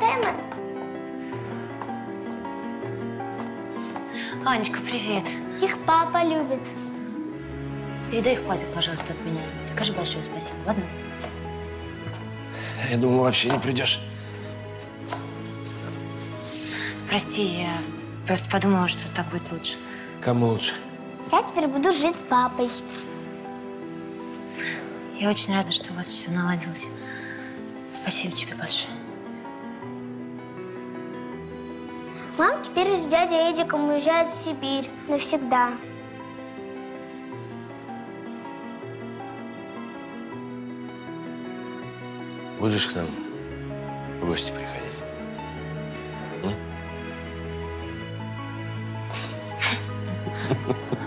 Хризантемы? Анечка, привет. Их папа любит. Передай их папе, пожалуйста, от меня. И скажи большое спасибо, ладно? Я думал, вообще не придешь. Прости, я просто подумала, что так будет лучше. Кому лучше? Я теперь буду жить с папой. Я очень рада, что у вас все наладилось. Спасибо тебе большое. Теперь с дядей Эдиком уезжает в Сибирь навсегда. Будешь к нам в гости приходить? М?